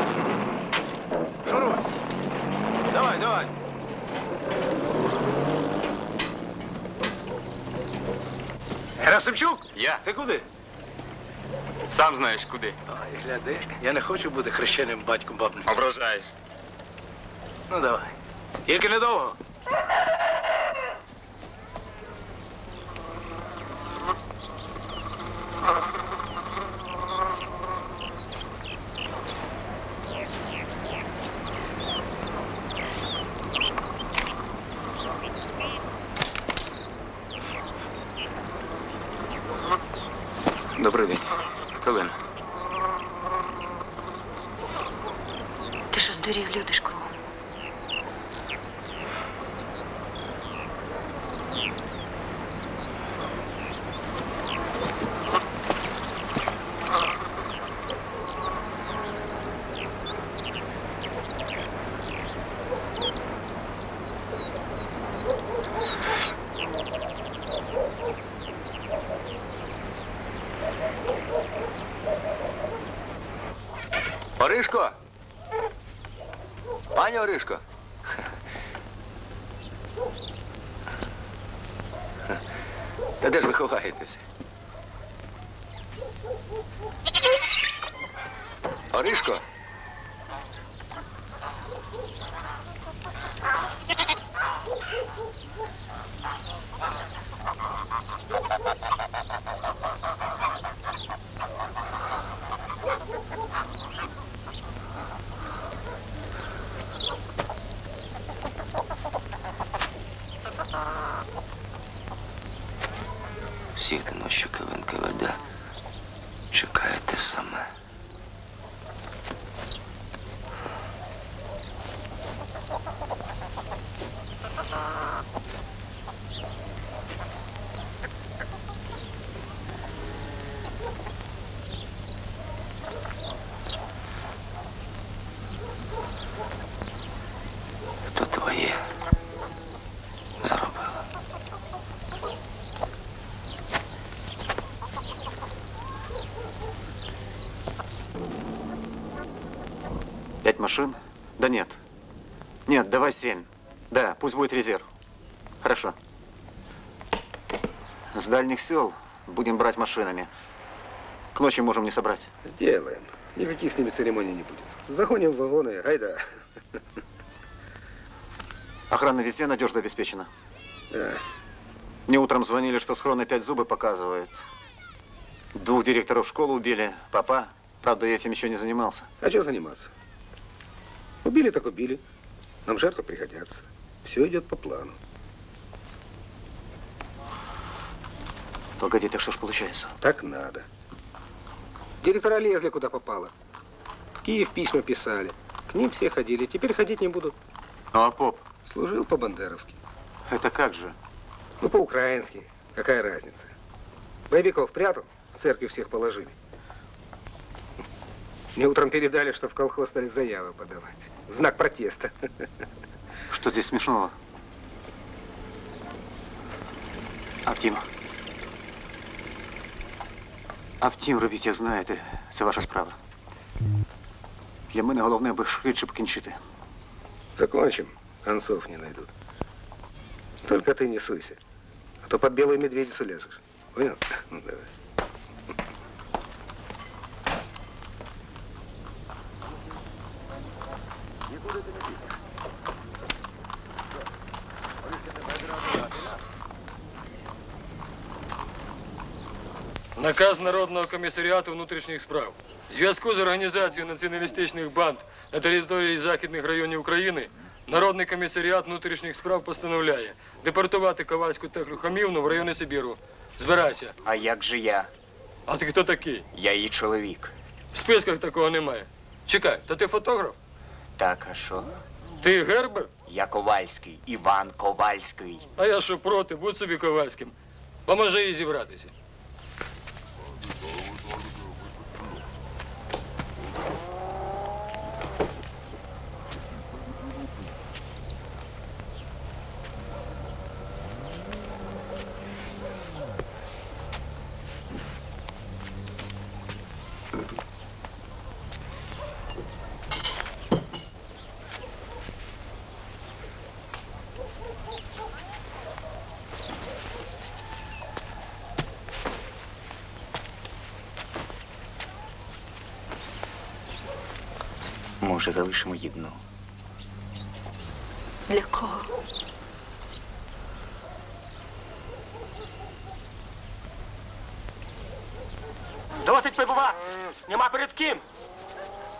Герасимчук? Я. Ти куди? Сам знаєш куди. Ой, гляди, я не хочу бути хрещеним батьком бабним. Ображаєш. Ну давай. Тільки недовго. Добрий день. Калина. Ти що здурів, люди ж кругом. Оришко! Пані Оришко! Машин? Да нет. Нет, давай семь. Да, пусть будет резерв. Хорошо. С дальних сел будем брать машинами. К ночи можем не собрать. Сделаем. Никаких с ними церемоний не будет. Загоним в вагоны, айда. Охрана везде надежно обеспечена. Да. Мне утром звонили, что схрон опять зубы показывает. Двух директоров школы убили. Папа, правда, я этим еще не занимался. А что заниматься? Убили так убили. Нам жертвы пригодятся. Все идет по плану. Погоди, так что ж получается? Так надо. Директора лезли куда попало. В Киев письма писали. К ним все ходили. Теперь ходить не будут. Ну, а поп? Служил по-бандеровски. Это как же? Ну, по-украински. Какая разница? Боевиков прятал, церкви всех положили. Мне утром передали, что в колхоз стали заявы подавать В знак протеста. Что здесь смешного? Автім. Автім робіть, як знаєте, це ваша справа. Для мене головне, аби швидше покінчити. Закончим, концов не найдут. Только ты не суйся. А то под белую медведицу ляжешь. Понял? Ну, давай. Наказ Народного комісаріату внутрішніх справ. В зв'язку з організацією націоналістичних банд на території західних районів України Народний комісаріат внутрішніх справ постановляє депортувати Ковальську Техлю Хамівну в райони Сибіру. Збирайся. А як же я? А ти хто такий? Я її чоловік. В списках такого немає. Чекай, то ти фотограф? Так, а що? Ти Гербер? Я Ковальський, Іван Ковальський. А я що проти, будь собі Ковальським. Поможи їй зібратися. Lord, Lord, Lord. Може, залишимо їдну. Для кого? Досить пибуватися. Нема перед ким.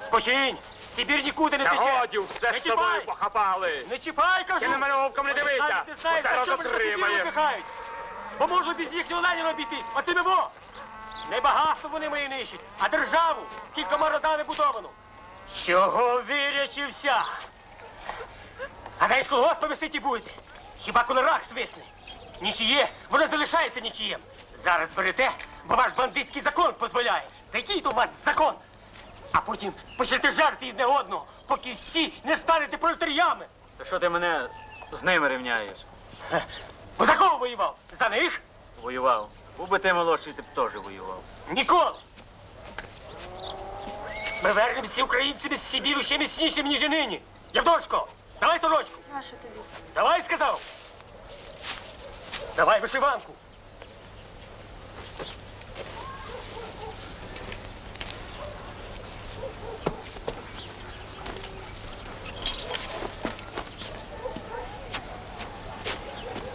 Спочинь. Сибір нікуди не тече. годі, все не з собою чіпай. похапали. Не чіпай, кажу. Ти на мене вовком не дивися. Не знаєш, за що мене випихають. Бо можу без їхнього Леніна обійтись. Оце во. Не багатство вони мої нищать, а державу кількома родами будовану. Чого вирячився? Гадаєш, коли Господи ситі будете? Хіба коли рак свисне? Нічиє, воно залишається нічиєм. Зараз берете, бо ваш бандитський закон дозволяє. Та який то у вас закон? А потім почнете жарти одне одного, поки всі не станете пролетаріями. Та що ти мене з ними рівняєш? Бо за кого воював? За них? Воював. Був би ти молодший, ти б теж воював. Ніколи. Ми вернемося українцями з Сибіру ще міцнішим, ніж і нині. Явдошко, давай сорочку. А що тобі? Давай, сказав. Давай вишиванку.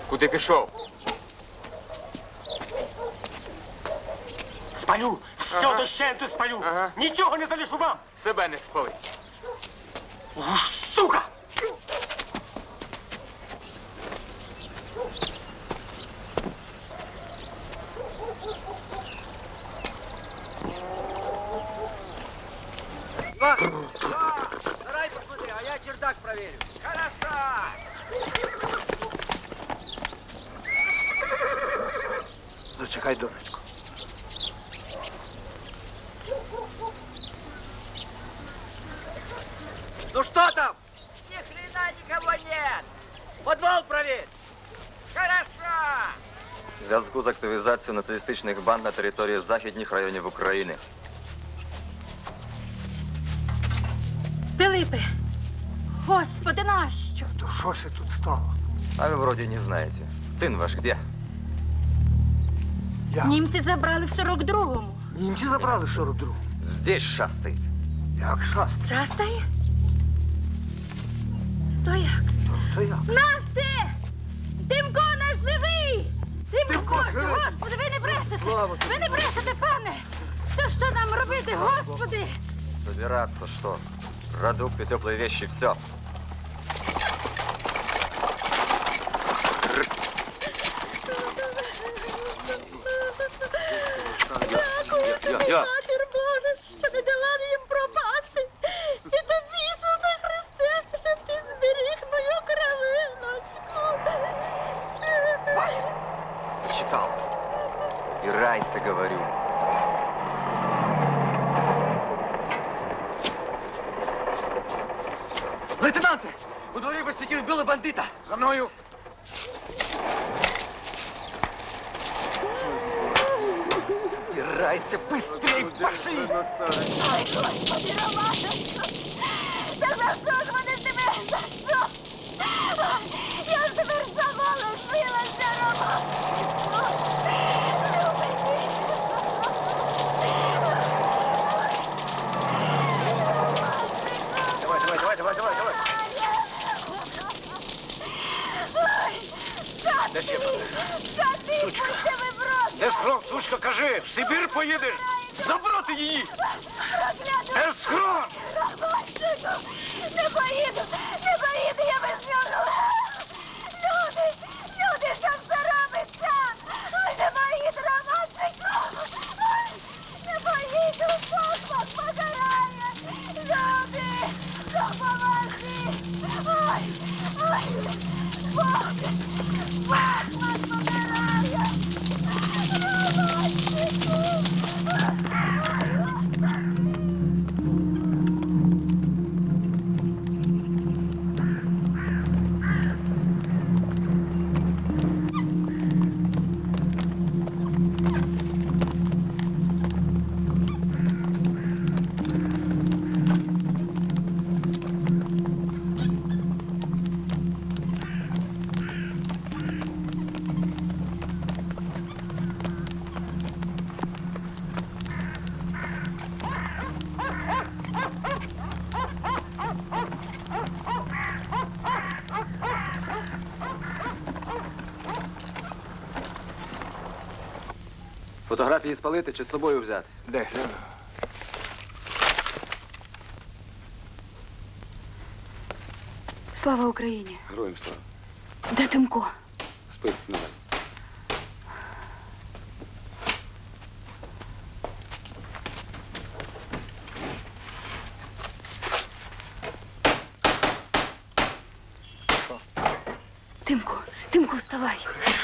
Куди пішов? Спалю, все Ага. дощенту спалю. Нічого не залишу вам. Себе не спали. Сука! Сарай посмотри, а я чердак проверю. Хорошо! Зачекай, донечко. Ну что там? Ни хрена никого нет. Подвал проверь. Хорошо! В зв'язку з активізацією націоналістичних банд на території західних районів України. Пилипе, господи, нащо? То що ж тут стало? А ви вроді не знаєте. Син ваш где? Німці забрали в 42-му. Німці забрали 42. Здесь шастает. Як шаст? Частає? То як? То як? Насте! Тимко наш живий! Тимко, Боже, господи, ви не брешете! Ви не брешете, пане! Що, що нам робити, господи? Собираться что? Продукты, теплые вещи, все. Фотографії спалити чи з собою взяти? Де? Слава Україні! Героям слава. Де Тимко? Спить, не Тимко, Тимко, вставай.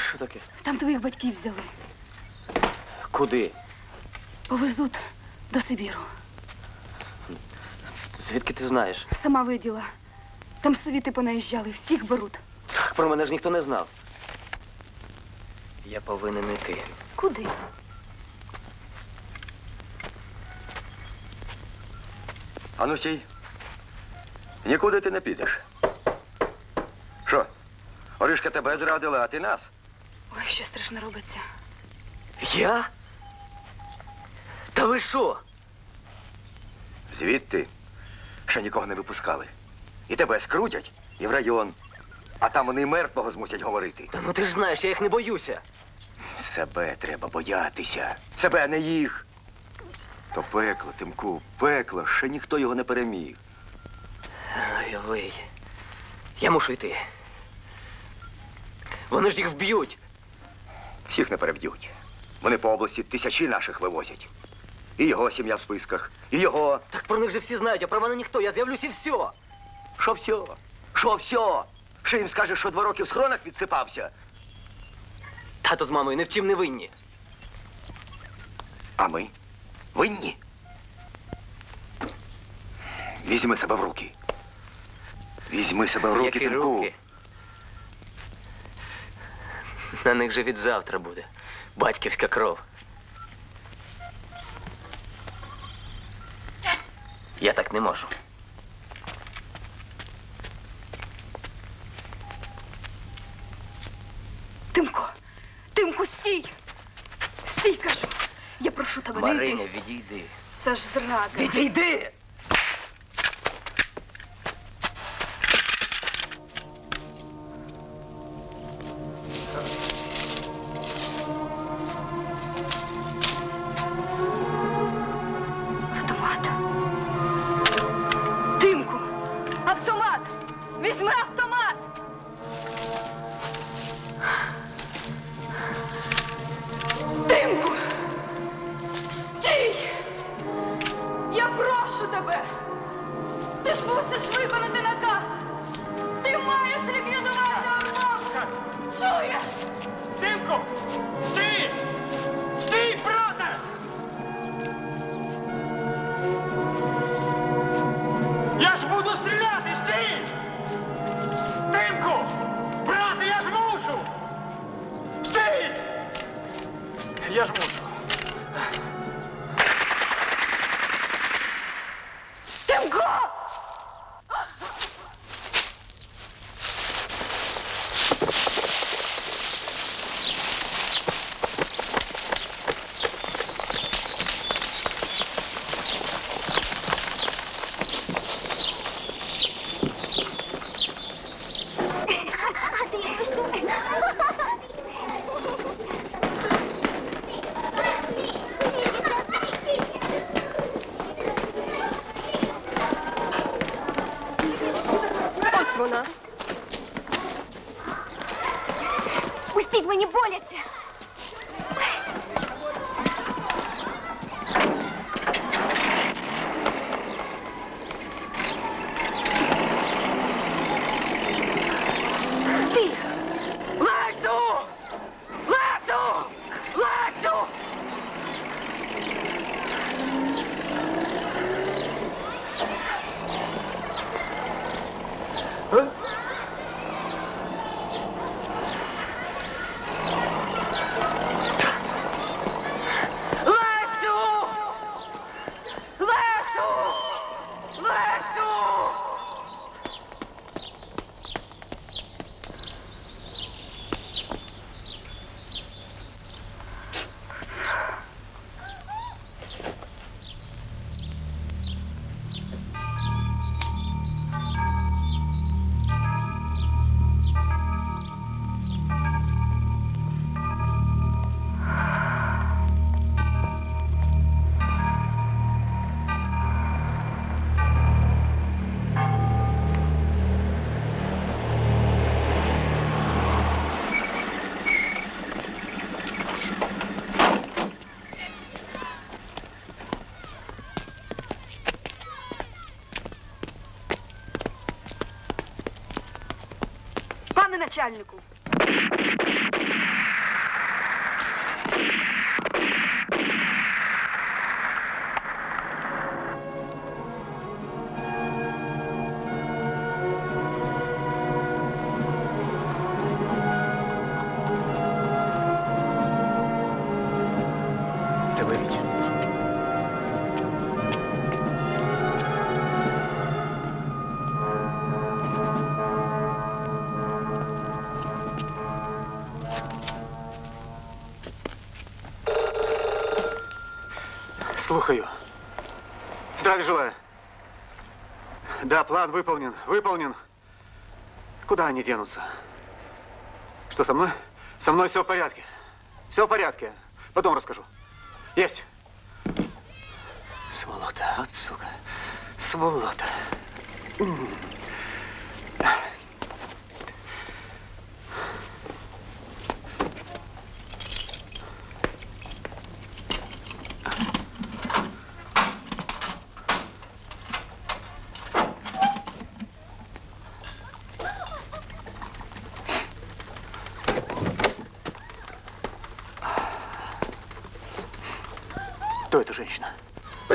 Що таке? Там твоїх батьків взяли. Куди? Повезуть до Сибіру. Звідки ти знаєш? Сама виділа. Там совіти понаїжджали, всіх беруть. Так про мене ж ніхто не знав. Я повинен іти. Куди? Ану стій. Нікуди ти не підеш. Що? Оришка тебе зрадила, а ти нас? Ой, що страшно робиться. Я? Та ви що? Звідти ще нікого не випускали. І тебе скрутять, і в район. А там вони мертвого змусять говорити. Та ну ти ж знаєш, я їх не боюся. Себе треба боятися. Себе, а не їх. То пекло, Тимку, пекло, ще ніхто його не переміг. Ой. Я мушу йти. Вони ж їх вб'ють. Всіх не переб'ють. Вони по області тисячі наших вивозять. І його сім'я в списках, і його. Так про них же всі знають, а про мене ніхто. Я з'явлюсь і все. Що все? Що все? Ще їм скажеш, що два роки в схронах відсипався. Тато з мамою ні в чим не винні. А ми? Винні? Візьми себе в руки. Візьми себе в руки, Які Тимку. руки? На них же від завтра буде. Батьківська кров. Я так не можу. Тимко! Тимко, стій! Стій, кажу! Я прошу тебе, не Мариня, йди. відійди. Це ж зрада. Відійди! Я ж мушу. Начальнику. Слухаю. Здравия желаю. Да, план выполнен. Выполнен. Куда они денутся? Что со мной? Со мной все в порядке. Все в порядке. Потом расскажу. Есть. Сволота, от сука. Сволота.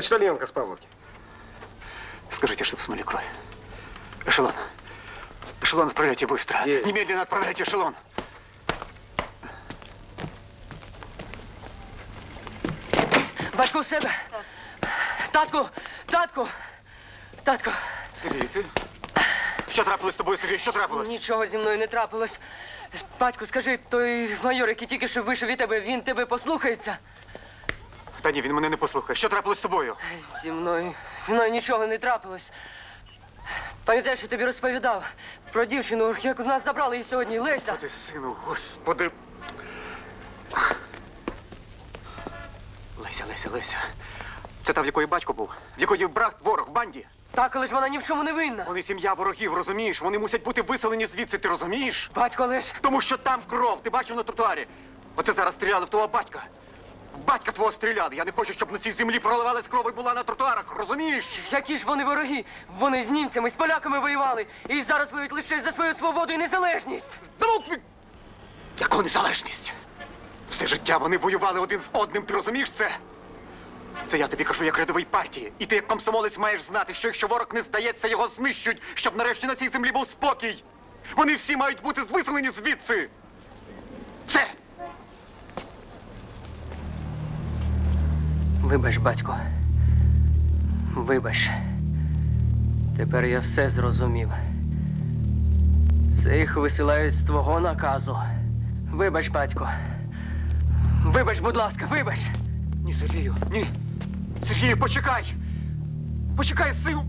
Почтальонка с Павловки. Скажите, чтобы смыли кровь. Эшелон. Эшелон отправляйте быстро. Немедленно отправляйте эшелон. Батько у себе. Татку, татку, татку. Сергій, ти? Що трапилось з тобою, Сергій? Що трапилось? Нічого зі мною не трапилось. Батько, скажи, той майор, який тільки що вийшов від тебе, він тебе послухається. Та ні, він мене не послухає. Що трапилось з тобою? Зі мною, зі мною нічого не трапилось. Пам'ятаєш, я тобі розповідав про дівчину, як нас забрали її сьогодні, Леся. Ти, сину, господи. Леся, Леся, Леся. Це та, в якої батько був, в якої брат ворог в банді. Так, але ж вона ні в чому не винна. Вони сім'я ворогів, розумієш? Вони мусять бути виселені звідси, ти розумієш? Батько, але ж... Тому що там кров, ти бачив на тротуарі. Оце зараз стріляли в твого батька. Батька твого стріляли. Я не хочу, щоб на цій землі проливалась кров і була на тротуарах, розумієш? Які ж вони вороги? Вони з німцями, з поляками воювали. І зараз воюють лише за свою свободу і незалежність. Замовкни! Яку незалежність? Все життя вони воювали один з одним, ти розумієш це? Це я тобі кажу як рядовий партії. І ти як комсомолець маєш знати, що якщо ворог не здається, його знищують, щоб нарешті на цій землі був спокій. Вони всі мають бути виселені звідси. Все! Вибач, батько. Вибач. Тепер я все зрозумів. Цих висилають з твого наказу. Вибач, батько. Вибач, будь ласка, вибач. Ні, Сергію, ні. Сергію, почекай! Почекай, сил!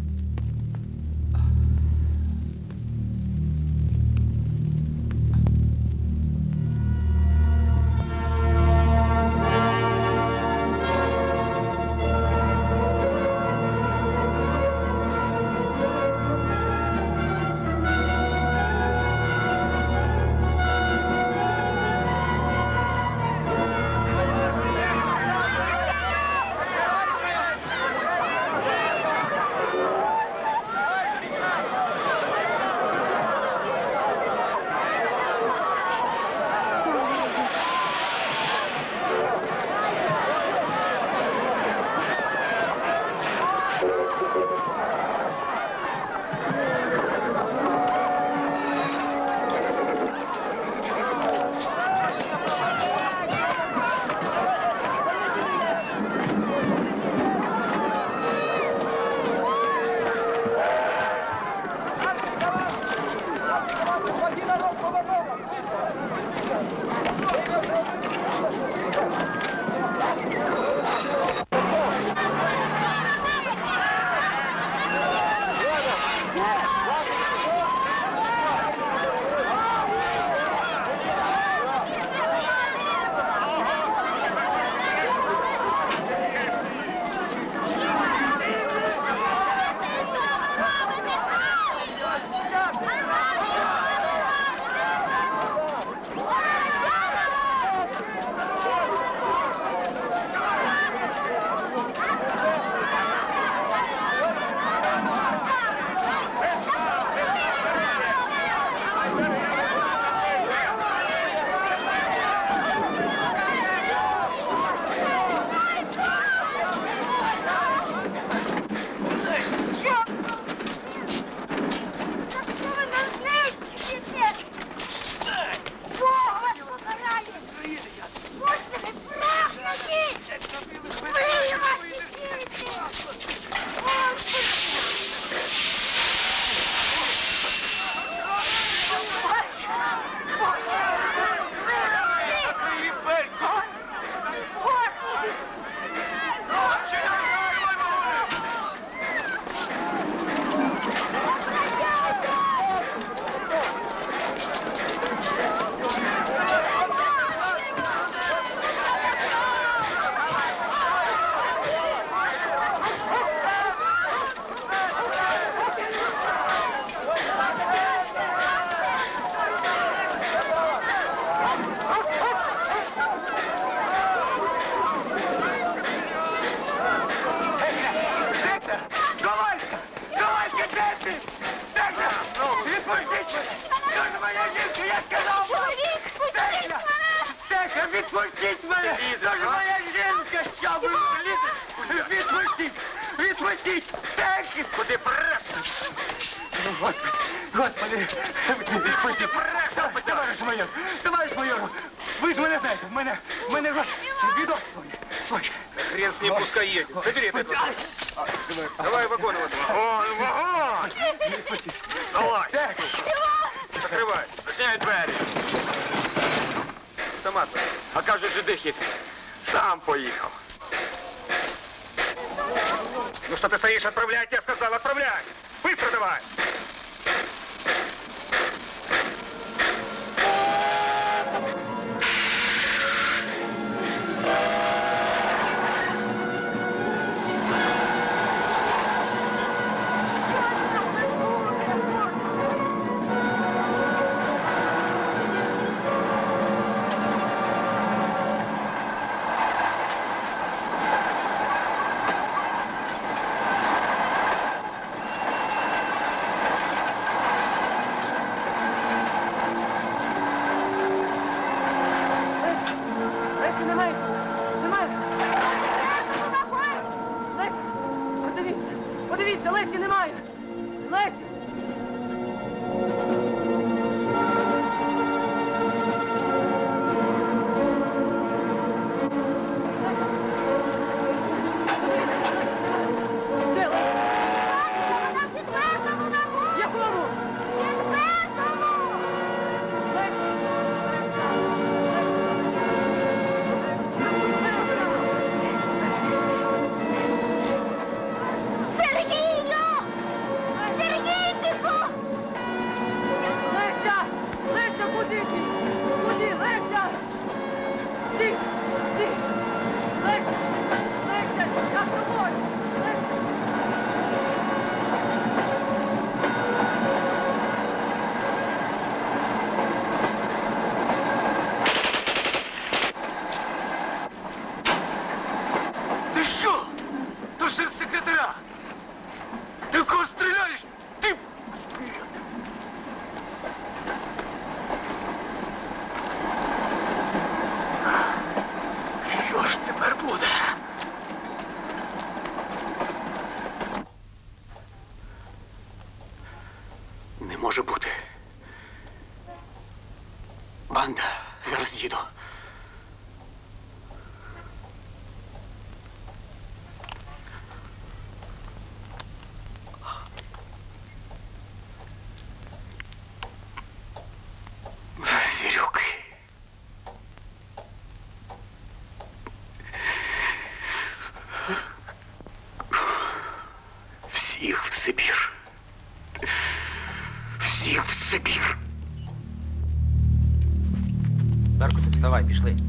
Пустите! Нужно моя жінка, я сказав! Чоловік, пустіть мене! Тихо, відпустіть мене! Нужна моя жінка, що ви влізете? Відпустіть! Відпустіть! Тихо! Куди прес? Ну, Господи, Господи! Відпусти, прес! Товариш майор, товариш майор! Ви ж мене знаєте, мене, мене, відомо. Хрен с ним, пускай едет. Забери это. Давай вагон его. О, вагон! Залазь. Закрывай. Зачиняй двері. Автомат. А каже, жиди хід. Сам поїхав. Ну что ты стоишь, отправлять, я сказал, отправляй. Быстро давай. Банда, зараз їду. Звірюки. Всіх в Сибір. Всіх в Сибір. Беркути, вставай,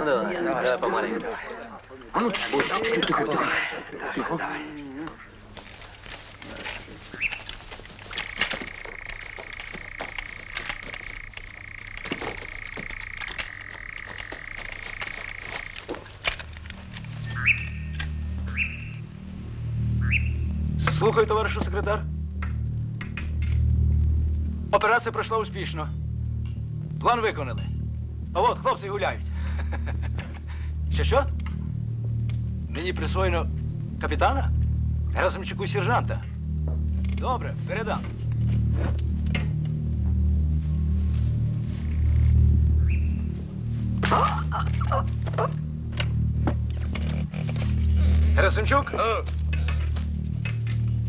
давай, давай, давай помаленьку, давай. А ну, тихо, тихо, тихо. Тихо. Слухаю, товаришу секретар. Операція пройшла успішно. План виконали. А от, хлопці гуляй. Присвоєно капітана? Герасимчуку сержанта. Добре, передам. Герасимчук?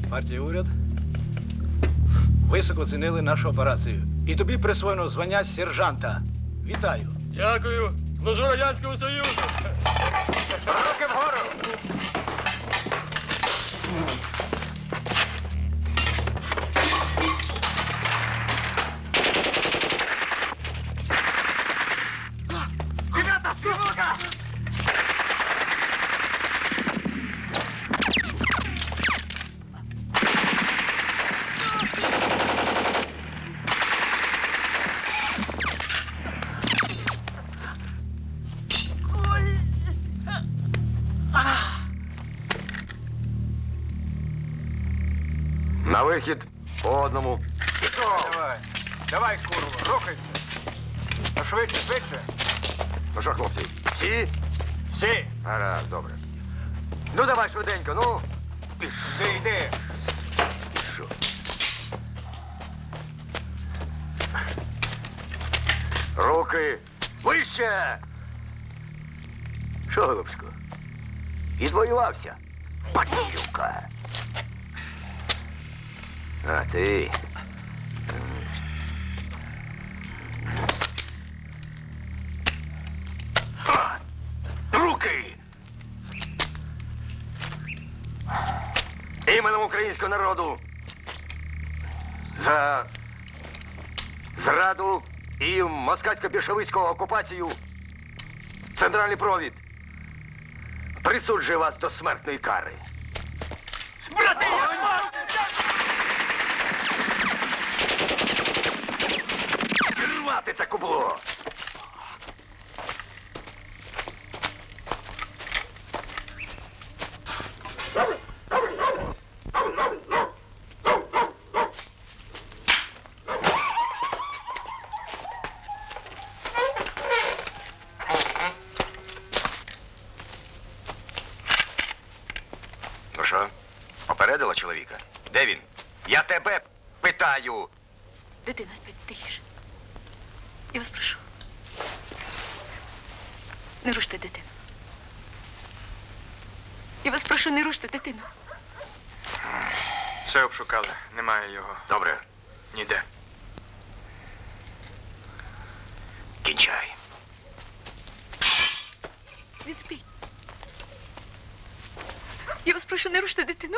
Партія уряд високо оцінили нашу операцію. І тобі присвоєно звання сержанта. Вітаю. Дякую. Служу Радянському Союзу. Руки вгору! Вихід по одному. Давай, давай, курва, рухайся. Ну швидше, швидше. Ну що, хлопці, всі? Всі. Гаразд, добре. Ну давай швиденько, ну. Йди, йди. Що? Руки вище! Що, голубсько? Відвоювався? Ха! Руки! Іменем українського народу за зраду і москальсько-більшовицьку окупацію центральний провід присуджує вас до смертної кари. Брати, Зірвати це кубло! Ну що, попередила чоловіка? Де він? Я тебе питаю. Дитина спить тихіше. Я вас прошу. Не руште дитину. Я вас прошу, не руште дитину. Все обшукали, немає його. Добре. Ніде. Кінчай. Він спить. Я вас прошу, не рушити дитину.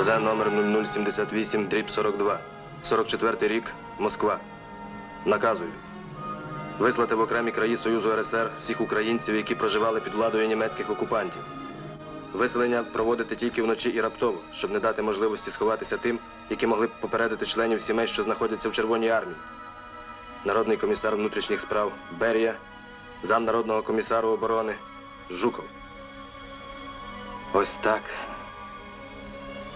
АЗ номер 0078 дріб 42. 44 рік, Москва. Наказую. Вислати в окремі краї Союзу РСР всіх українців, які проживали під владою німецьких окупантів. Виселення проводити тільки вночі і раптово, щоб не дати можливості сховатися тим, які могли б попередити членів сімей, що знаходяться в Червоній армії. Народний комісар внутрішніх справ Берія, зам народного комісару оборони Жуков. Ось так.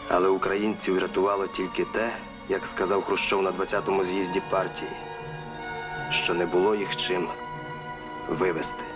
Але українців рятувало тільки те, як сказав Хрущов на 20-му з'їзді партії, що не було їх чим вивести.